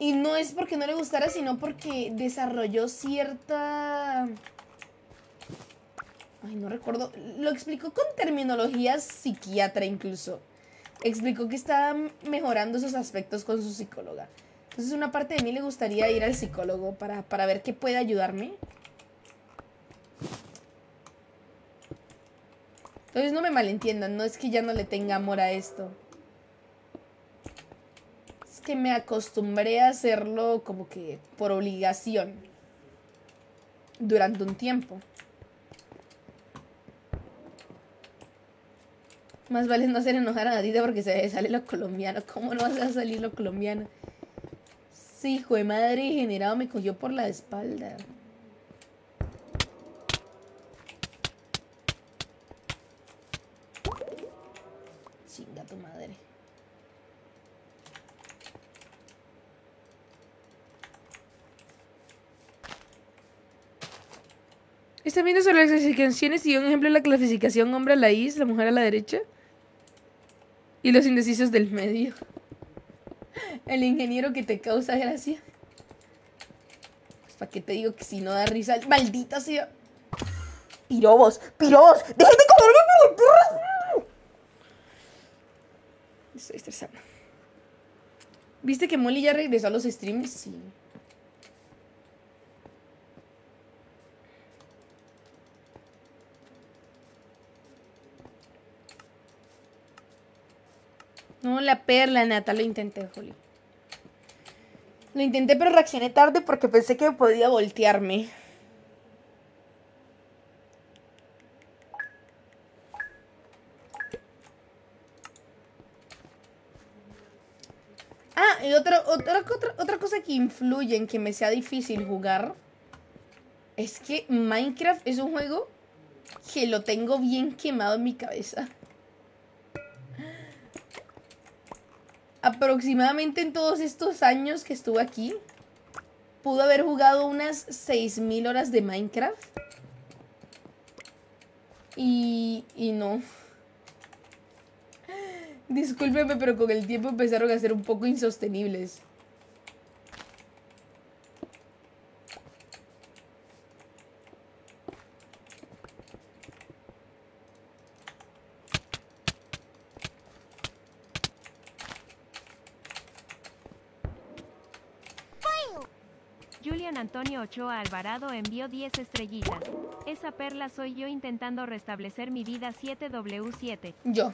Y no es porque no le gustara, sino porque desarrolló cierta... Ay, no recuerdo. Lo explicó con terminología psiquiatra incluso. Explicó que estaba mejorando esos aspectos con su psicóloga. Entonces una parte de mí le gustaría ir al psicólogo para, para ver qué puede ayudarme. Entonces no me malentiendan, no es que ya no le tenga amor a esto. Es que me acostumbré a hacerlo como que por obligación. durante un tiempo. Más vale no hacer enojar a Nadita porque se sale lo colombiano. ¿Cómo no vas a salir lo colombiano? Sí, hijo de madre generado me cogió por la espalda. Chinga tu madre. Está viendo sobre las clasificaciones y un ejemplo de la clasificación hombre a la is, la mujer a la derecha. Y los indecisos del medio. El ingeniero que te causa gracia. Pues para qué te digo que si no da risa, maldita sea. Pirobos, pirobos, déjenme comerme por Estoy estresada. ¿Viste que Molly ya regresó a los streams? Sí. No, la perla, Nata, lo intenté, Julio. Lo intenté, pero reaccioné tarde porque pensé que podía voltearme. Ah, y otra, otra, otra, otra cosa que influye en que me sea difícil jugar es que Minecraft es un juego que lo tengo bien quemado en mi cabeza. Aproximadamente en todos estos años que estuve aquí, pudo haber jugado unas 6.000 horas de Minecraft. Y, y no. Discúlpeme, pero con el tiempo empezaron a ser un poco insostenibles. Ochoa Alvarado envió 10 estrellitas. Esa perla soy yo intentando restablecer mi vida 7W7. Yo.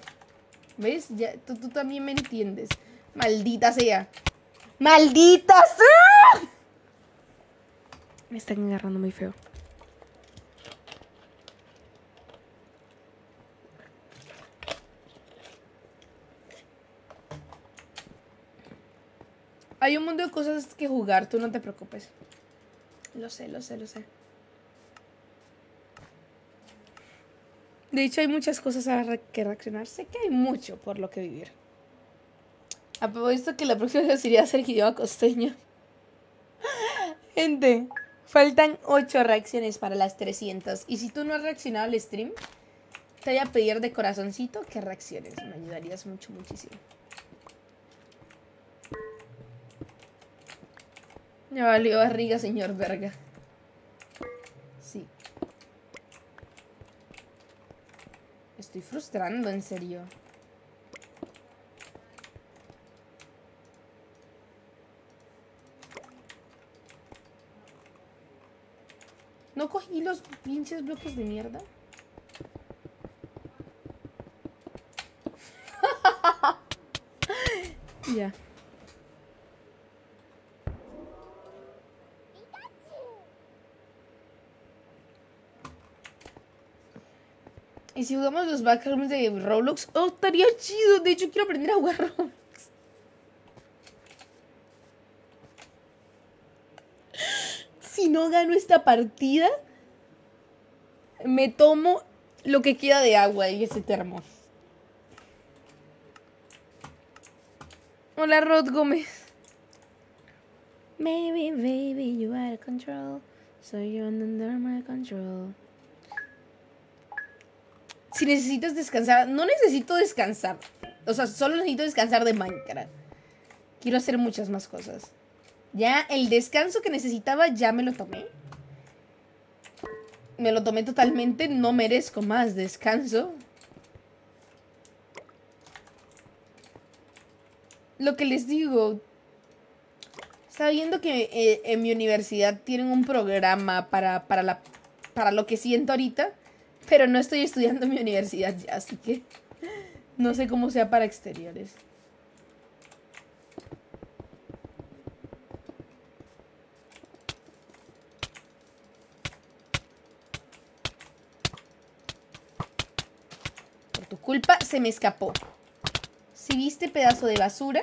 ¿Ves? Ya, tú, tú también me entiendes. Maldita sea. ¡Maldita sea! Me están agarrando muy feo. Hay un mundo de cosas que jugar, tú no te preocupes. Lo sé, lo sé, lo sé. De hecho, hay muchas cosas a que reaccionar. Sé que hay mucho por lo que vivir. A propósito que la próxima vez iría a ser Hideo Costeño. Gente, faltan 8 reacciones para las 300. Y si tú no has reaccionado al stream, te voy a pedir de corazoncito que reacciones. Me ayudarías mucho, muchísimo. Ya valió barriga, señor verga. Sí. Estoy frustrando, en serio. ¿No cogí los pinches bloques de mierda? [LAUGHS] ya. Si jugamos los backrooms de Roblox, oh, estaría chido. De hecho, quiero aprender a jugar Roblox. Si no gano esta partida, me tomo lo que queda de agua y ese termo. Hola, Rod Gómez. Maybe, baby, you of control. So you're under my control si necesitas descansar, no necesito descansar. O sea, solo necesito descansar de Minecraft. Quiero hacer muchas más cosas. Ya el descanso que necesitaba ya me lo tomé. Me lo tomé totalmente, no merezco más descanso. Lo que les digo, estaba viendo que eh, en mi universidad tienen un programa para, para, la, para lo que siento ahorita pero no estoy estudiando mi universidad ya, así que no sé cómo sea para exteriores. Por tu culpa se me escapó. Si viste pedazo de basura...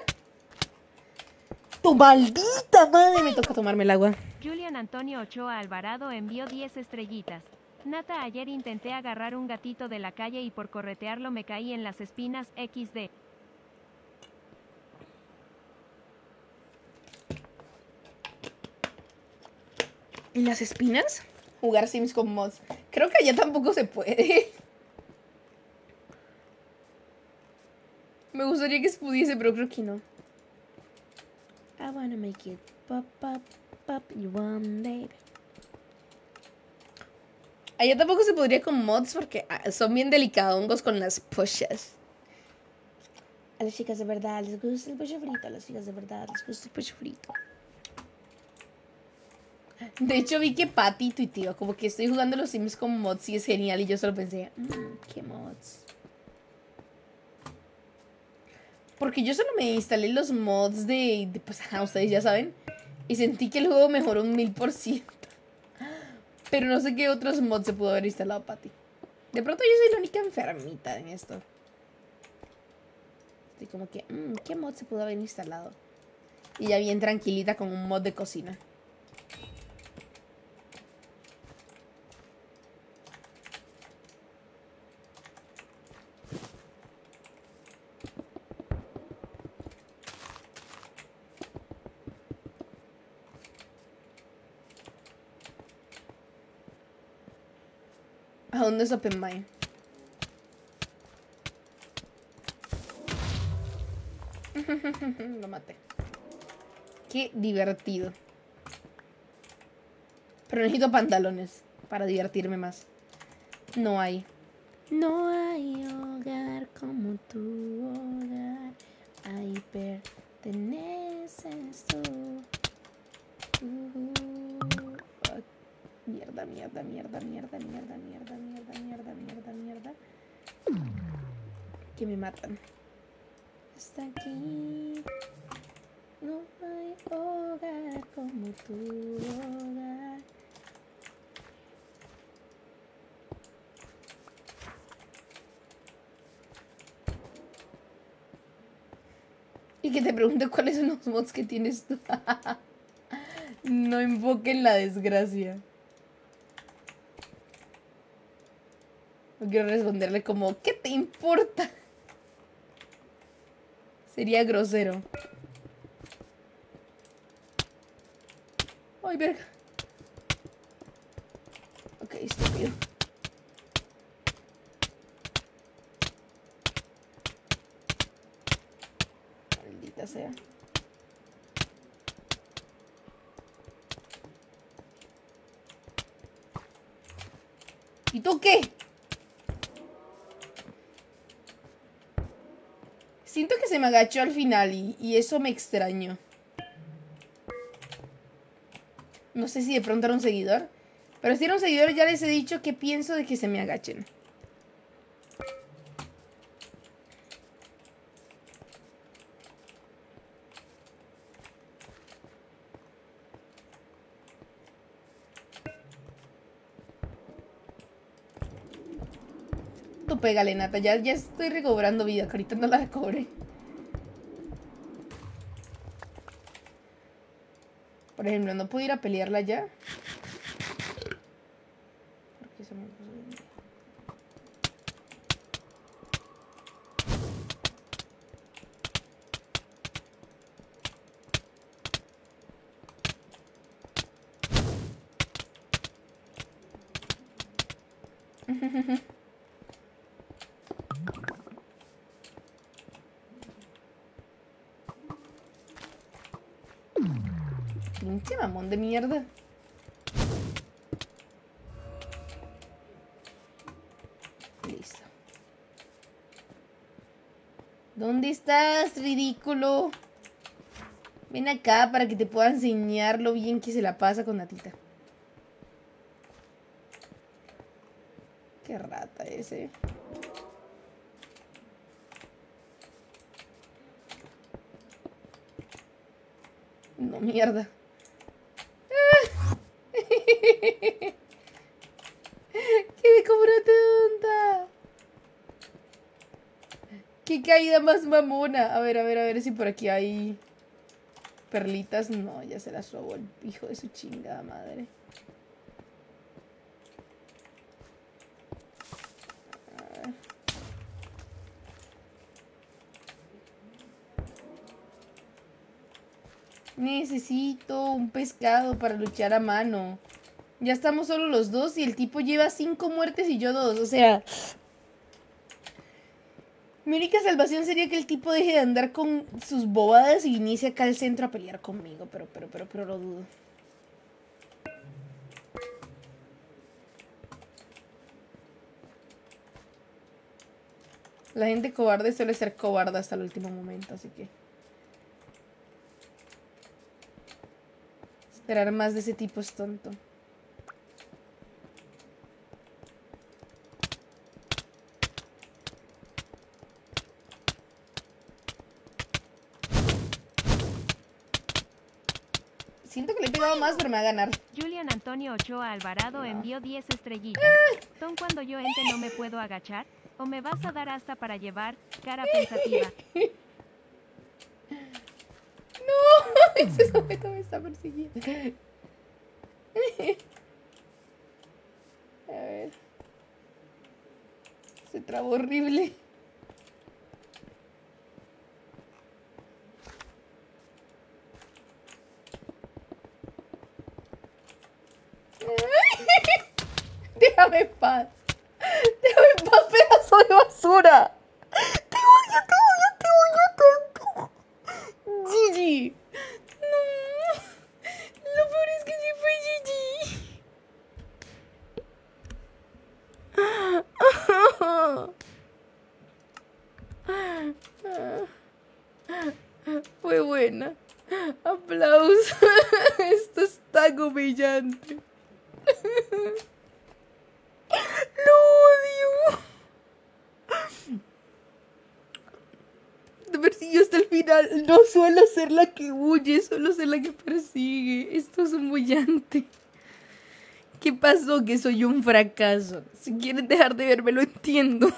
¡Tu maldita madre! Me toca tomarme el agua. Julian Antonio Ochoa Alvarado envió 10 estrellitas. Nata, ayer intenté agarrar un gatito de la calle y por corretearlo me caí en las espinas XD. ¿En las espinas? Jugar Sims con mods. Creo que allá tampoco se puede. Me gustaría que se pudiese, pero creo que no. I wanna make it pop, pop, pop, you want baby. Allá tampoco se podría con mods porque ah, son bien delicadongos con las pushes. A las chicas de verdad les gusta el pollo frito. A las chicas de verdad les gusta el pollo frito. De hecho, vi que Patty tuiteó como que estoy jugando los Sims con mods y es genial. Y yo solo pensé, mmm, ¿qué mods? Porque yo solo me instalé los mods de, de pues, ajá, ustedes ya saben. Y sentí que el juego mejoró un mil por ciento. Pero no sé qué otros mods se pudo haber instalado, Patty. De pronto yo soy la única enfermita en esto. Estoy como que, mmm, ¿qué mod se pudo haber instalado? Y ya bien tranquilita con un mod de cocina. Es Open Mind? [LAUGHS] Lo maté. Qué divertido. Pero necesito pantalones para divertirme más. No hay. No hay hogar como tu hogar. Ahí perteneces tú. Uh, Mierda, mierda, mierda, mierda, mierda, mierda, mierda, mierda, mierda, mierda. Que me matan. Está aquí. No hay hogar como tu hogar. Y que te pregunte cuáles son los mods que tienes tú. [LAUGHS] no invoquen la desgracia. No quiero responderle como, ¿qué te importa? Sería grosero. Ay, verga. Ok, estúpido. Maldita sea. ¿Y tú qué? Siento que se me agachó al final y, eso me extrañó. No sé si de pronto era un seguidor. Pero si era un seguidor ya les he dicho que pienso de que se me agachen. Tú pégale, Nata. Ya, ya estoy recobrando vida, ahorita no la recobré. Por ejemplo, no puedo ir a pelearla ya. Porque se me puso bien. Pinche mamón de mierda. Listo. ¿Dónde estás, ridículo? Ven acá para que te pueda enseñar lo bien que se la pasa con Natita. Qué rata ese. No, mierda. Quedé como una tonta. Caída más mamona. A ver, a ver, a ver si por aquí hay perlitas. No, ya se las robó el hijo de su chingada madre. Necesito un pescado para luchar a mano. Ya estamos solo los dos y el tipo lleva cinco muertes y yo dos. O sea, mi única salvación sería que el tipo deje de andar con sus bobadas y inicie acá al centro a pelear conmigo, pero, pero, pero, pero lo dudo. La gente cobarde suele ser cobarde hasta el último momento, así que... Esperar más de ese tipo es tonto. Siento que le he pegado más, pero me va a ganar. Julian Antonio Ochoa Alvarado envió 10 estrellitas. Tom, cuando yo ente no me puedo agachar, o me vas a dar hasta para llevar, cara pensativa. [LAUGHS] No, [LAUGHS] ese sujeto me está persiguiendo. [LAUGHS] A ver. Se trabó horrible. Déjame en paz. Déjame en paz, pedazo de basura. Te odio, te odio, te odio tanto. Gigi. No. Lo peor es que sí fue Gigi. Fue buena. Aplausos. Esto es tan humillante. Lo odio. Me persiguió hasta el final. No suelo ser la que huye, suelo ser la que persigue. Esto es humillante. ¿Qué pasó? Que soy un fracaso. Si quieren dejar de verme, lo entiendo.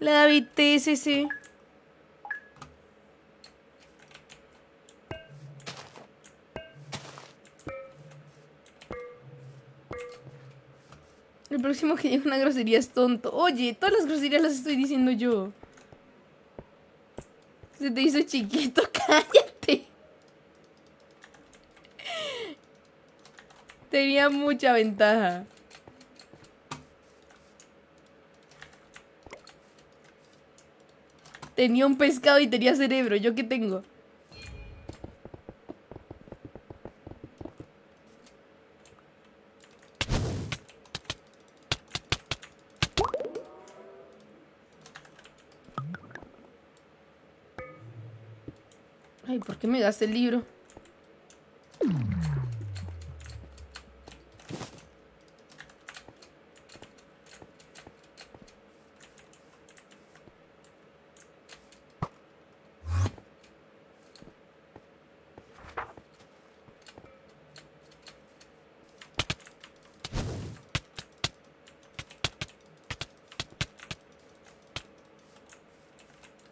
La David TSC. El próximo que diga una grosería es tonto. Oye, todas las groserías las estoy diciendo yo. Se te hizo chiquito, [LAUGHS] cállate. Tenía mucha ventaja. Tenía un pescado y tenía cerebro. ¿Yo qué tengo? Ay, ¿por qué me das el libro?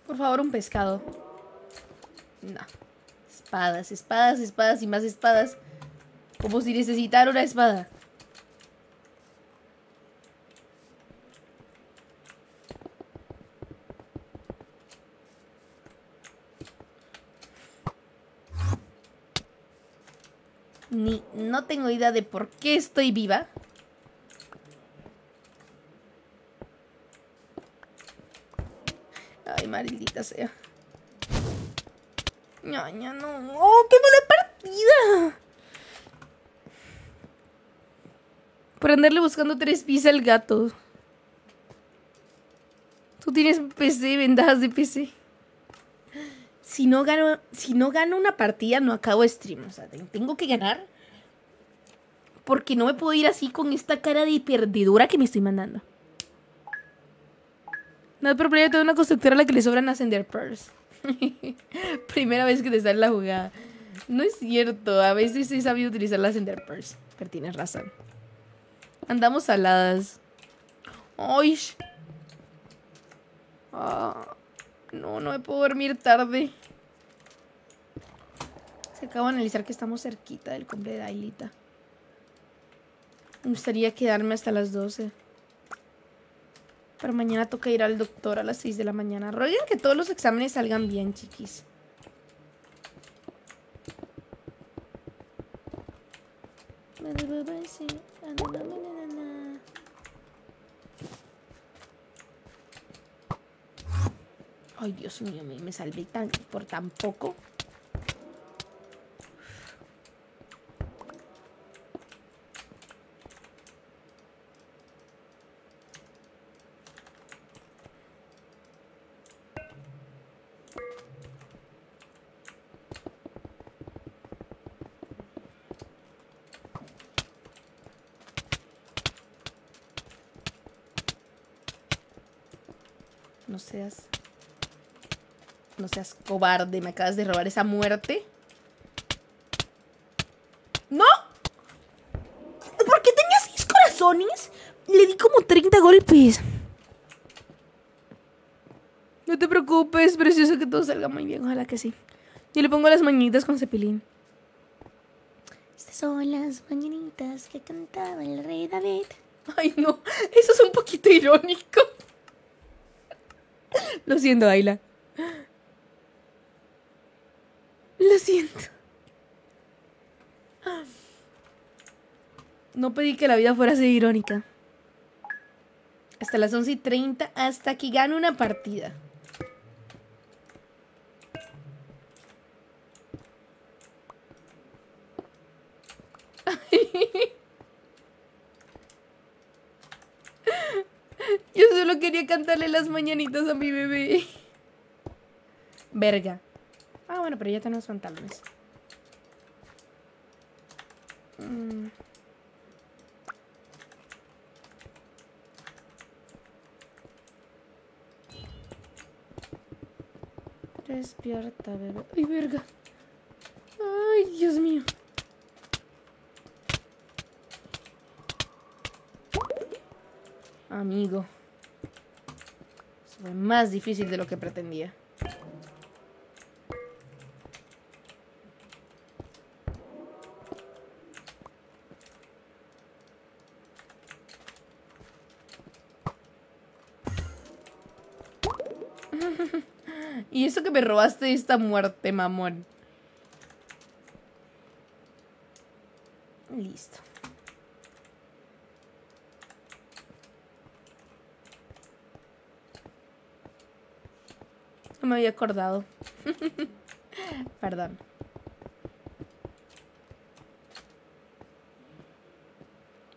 Por favor, un pescado. Espadas, espadas, espadas y más espadas. Como si necesitara una espada. Ni no tengo idea de por qué estoy viva. Ay, maldita sea. Ñaña, no. ¡Oh, qué mala partida! Por andarle buscando tres pies al gato. Tú tienes PC, ventajas de PC. Si no gano, si no gano una partida, no acabo stream. O sea, tengo que ganar. Porque no me puedo ir así con esta cara de perdedora que me estoy mandando. No hay problema, tengo una constructora a la que le sobran ascender pearls. [LAUGHS] Primera vez que te sale la jugada. No es cierto, a veces he sabido utilizar las Ender Pearls, pero tienes razón. Andamos saladas. ¡Ay! Ah, no, no me puedo dormir tarde. Se acabo de analizar que estamos cerquita del cumple de Ailita. Me gustaría quedarme hasta las 12. Pero mañana toca ir al doctor a las 6 de la mañana. Rueguen que todos los exámenes salgan bien, chiquis. Ay, Dios mío, me, salvé tan, por tan poco. No seas. No seas cobarde, me acabas de robar esa muerte. ¡No! ¿Por qué tenía seis corazones? Le di como 30 golpes. No te preocupes, precioso que todo salga muy bien, ojalá que sí. Yo le pongo las mañanitas con cepilín. Estas son las mañanitas que cantaba el rey David. Ay, no, eso es un poquito irónico. Lo siento, Ayla. Lo siento. No pedí que la vida fuera así irónica. Hasta las 11 y 30, hasta que gane una partida. [LAUGHS] Yo solo quería cantarle las mañanitas a mi bebé. Verga. Ah, bueno, pero ya tenemos pantalones. Mm. Despierta, bebé. Ay, verga. Ay, Dios mío. Amigo. Fue más difícil de lo que pretendía. y eso que robaste esta muerte, mamón. Listo. No me había acordado. [LAUGHS] Perdón.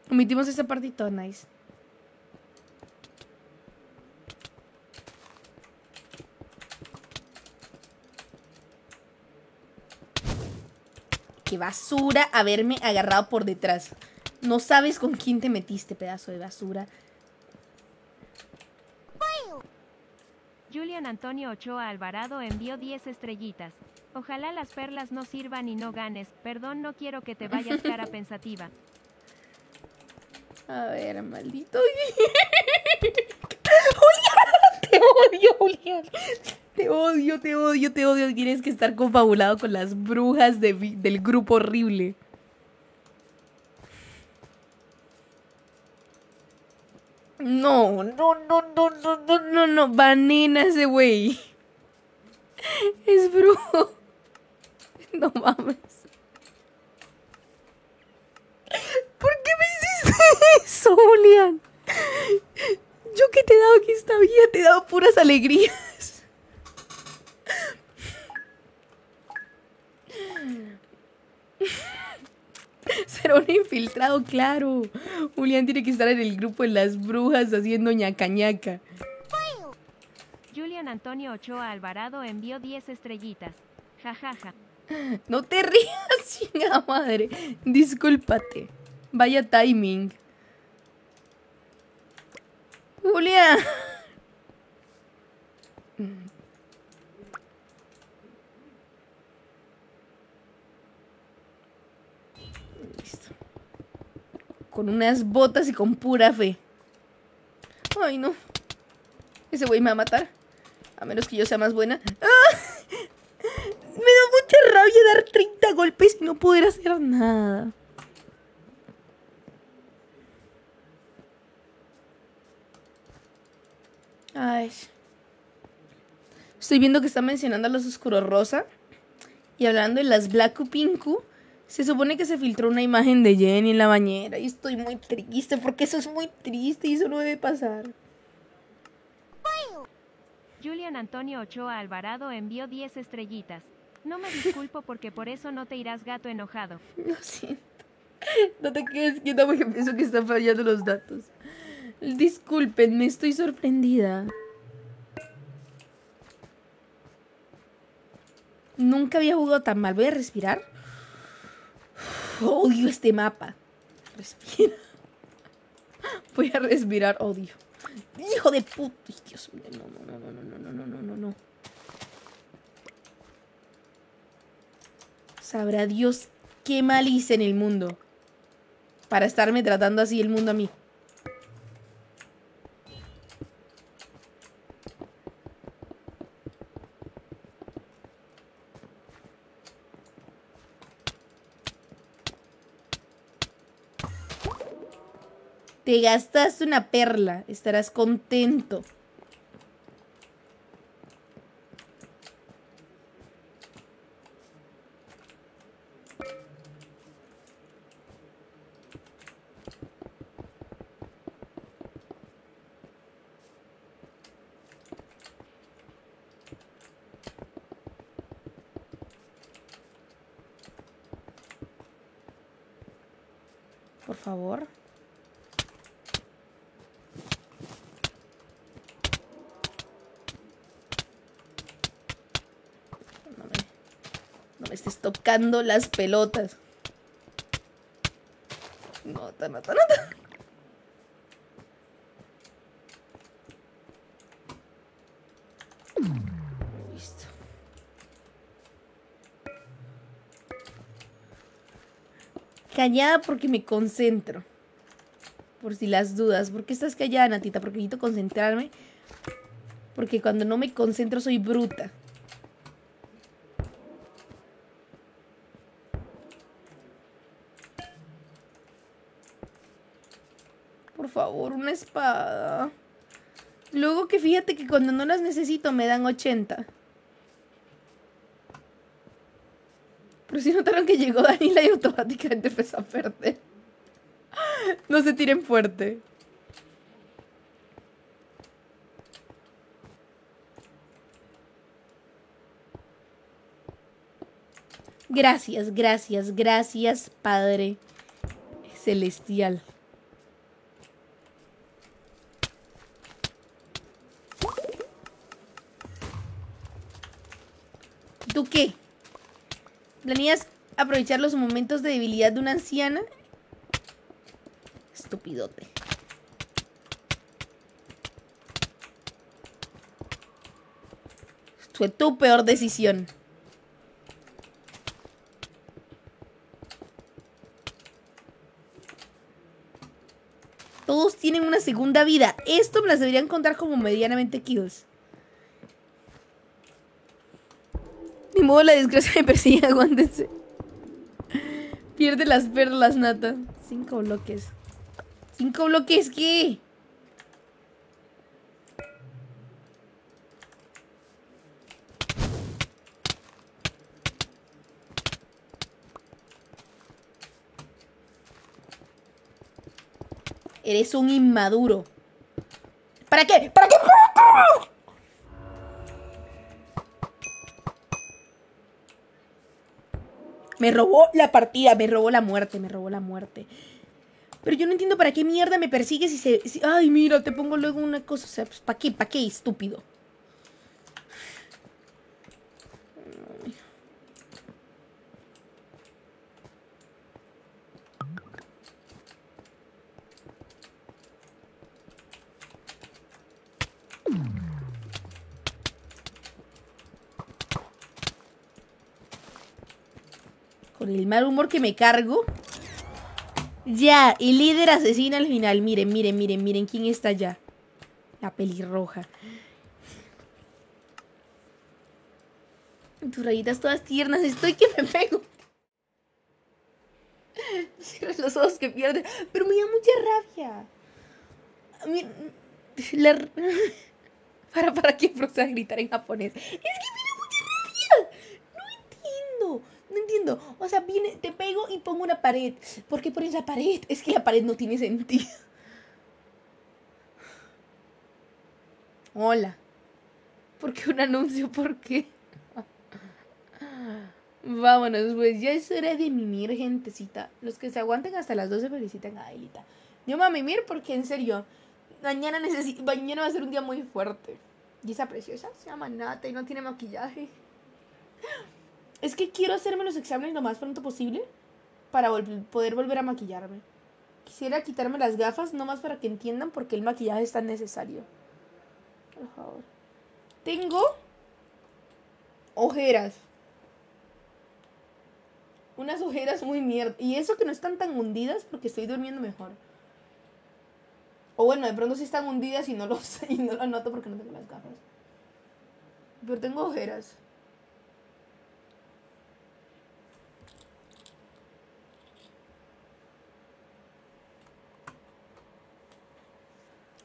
Omitimos ese partito, nice. Basura haberme agarrado por detrás. No sabes con quién te metiste, pedazo de basura. Julian Antonio Ochoa Alvarado envió 10 estrellitas. Ojalá las perlas no sirvan y no ganes. Perdón, no quiero que te vayas [LAUGHS] cara pensativa. A ver, maldito. [LAUGHS] Julián, te odio, Julián. Te odio, te odio, te odio. Tienes que estar confabulado con las brujas de del grupo horrible. No, no, no, no, no, no, no, no. Banena ese güey. Es brujo. [LAUGHS] No mames. ¿Por qué me hiciste eso, Julián? Yo que te he dado aquí esta vida, te he dado puras alegrías. [LAUGHS] Será un infiltrado, claro. Julián tiene que estar en el grupo de las brujas haciendo ñaca ñaca. Julian Antonio Ochoa Alvarado envió 10 estrellitas. Jajaja. No te rías, [LAUGHS] chingada madre. Discúlpate. Vaya timing. Julián. Con unas botas y con pura fe. Ay, no. Ese güey me va a matar. A menos que yo sea más buena. ¡Ah! [LAUGHS] Me da mucha rabia dar 30 golpes y no poder hacer nada. Ay. Estoy viendo que está mencionando a los oscuros rosa. Y hablando de las Black Pinku. Se supone que se filtró una imagen de Jenny en la bañera. Y estoy muy triste porque eso es muy triste y eso no debe pasar. Julian Antonio Ochoa Alvarado envió 10 estrellitas. No me disculpo porque por eso no te irás gato enojado. [LAUGHS] Lo siento. No te quedes quieto porque pienso que están fallando los datos. Disculpenme, estoy sorprendida. Nunca había jugado tan mal. Voy a respirar. [LAUGHS] Odio este mapa. Respira. [LAUGHS] Voy a respirar. Odio. Hijo de puta. Dios mío. No, no, no, no, no, no, no, no, no. Sabrá Dios qué mal hice en el mundo. Para estarme tratando así el mundo a mí. Te gastaste una perla. Estarás contento. Por favor. No me, no las pelotas. No, no, no. Listo. Callada porque me concentro. Por si las dudas. ¿Por qué estás callada, Natita? Porque necesito concentrarme. Porque cuando no me concentro soy bruta. Por favor, una espada. Luego que fíjate que cuando no las necesito me dan 80. Pero si notaron que llegó Danila y automáticamente empezó a perder. No se tiren fuerte. Gracias, gracias, gracias, Padre Celestial. ¿Tú qué? ¿Planeas aprovechar los momentos de debilidad de una anciana? Estupidote. Fue tu peor decisión. Todos tienen una segunda vida. Esto me las deberían contar como medianamente kills. Modo la desgracia me persigue, aguántense. Pierde las perlas, Nata. Cinco bloques. ¿Cinco bloques qué? Eres un inmaduro. ¿Para qué? ¿Para qué? ¿Para qué? Me robó la partida, me robó la muerte, me robó la muerte. Pero yo no entiendo para qué mierda me persigues si se... ay, mira, te pongo luego una cosa. O sea, pues, ¿para qué? ¿Para qué, estúpido? Mal humor que me cargo. Ya, y líder asesina al final. Miren, miren, miren, miren quién está allá. La pelirroja. Tus rayitas todas tiernas. Estoy que me pego. [LAUGHS] Cierras los ojos que pierde. Pero me da mucha rabia. La- [LAUGHS] Para, para que a gritar en japonés. Es que me da mucha rabia. No entiendo. O sea, viene, te pego y pongo una pared. ¿Por qué pones la pared? Es que la pared no tiene sentido. Hola. ¿Por qué un anuncio? ¿Por qué? Vámonos, pues ya es hora de mimir, gentecita. Los que se aguanten hasta las 12 felicitan a Ailita. Yo me voy a mimir porque, en serio, mañana, mañana va a ser un día muy fuerte. Y esa preciosa se llama Nata y no tiene maquillaje. Es que quiero hacerme los exámenes lo más pronto posible para poder volver a maquillarme. Quisiera quitarme las gafas nomás para que entiendan por qué el maquillaje es tan necesario. Por favor. Tengo ojeras. Unas ojeras muy mierda. Y eso que no están tan hundidas porque estoy durmiendo mejor. O bueno, de pronto sí están hundidas y no lo [LAUGHS] y no lo noto porque no tengo las gafas. Pero tengo ojeras.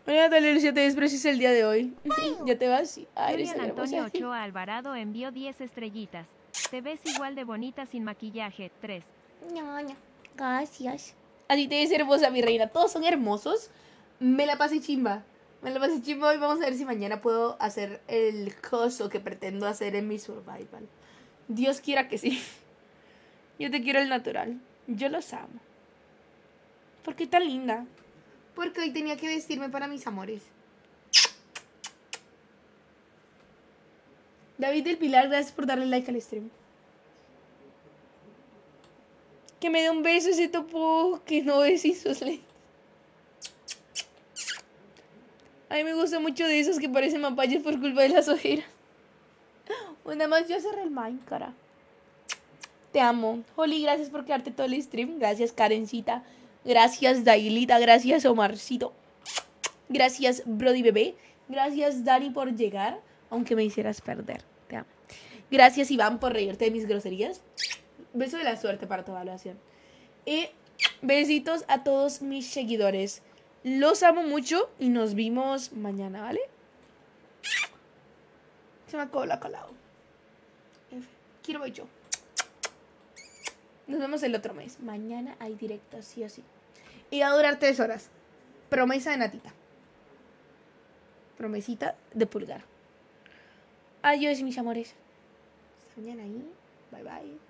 Oye, Natalia, Lucía, te desprecias el día de hoy. ¿Ya te vas? Ay, eres Antonio hermosa. [LAUGHS] Ochoa Alvarado envió 10 estrellitas. Te ves igual de bonita sin maquillaje. 3. No, no. Gracias. A ti te ves hermosa, mi reina. Todos son hermosos. Me la pasé chimba. Me la pasé chimba y vamos a ver si mañana puedo hacer el coso que pretendo hacer en mi survival. Dios quiera que sí. [LAUGHS] Yo te quiero el natural. Yo los amo. ¿Por qué tan linda? Porque hoy tenía que vestirme para mis amores. David del Pilar, gracias por darle like al stream. Que me dé un beso ese topo que no es sus lentes. A mí me gusta mucho de esos que parecen mapayas por culpa de las ojeras. Una más, yo cerré el Minecraft. Te amo. Holly, gracias por quedarte todo el stream. Gracias, Karencita. Gracias, Dailita. Gracias, Omarcito. Gracias, Brody Bebé. Gracias, Dani, por llegar, aunque me hicieras perder. Te amo. Gracias, Iván, por reírte de mis groserías. Beso de la suerte para tu evaluación. Y besitos a todos mis seguidores. Los amo mucho y nos vimos mañana, ¿vale? Se me acabó la colado. Quiero voy yo. Nos vemos el otro mes. Mañana hay directo, sí o sí. Y va a durar tres horas. Promesa de natita. Promesita de pulgar. Adiós, mis amores. Hasta mañana ahí. Bye bye.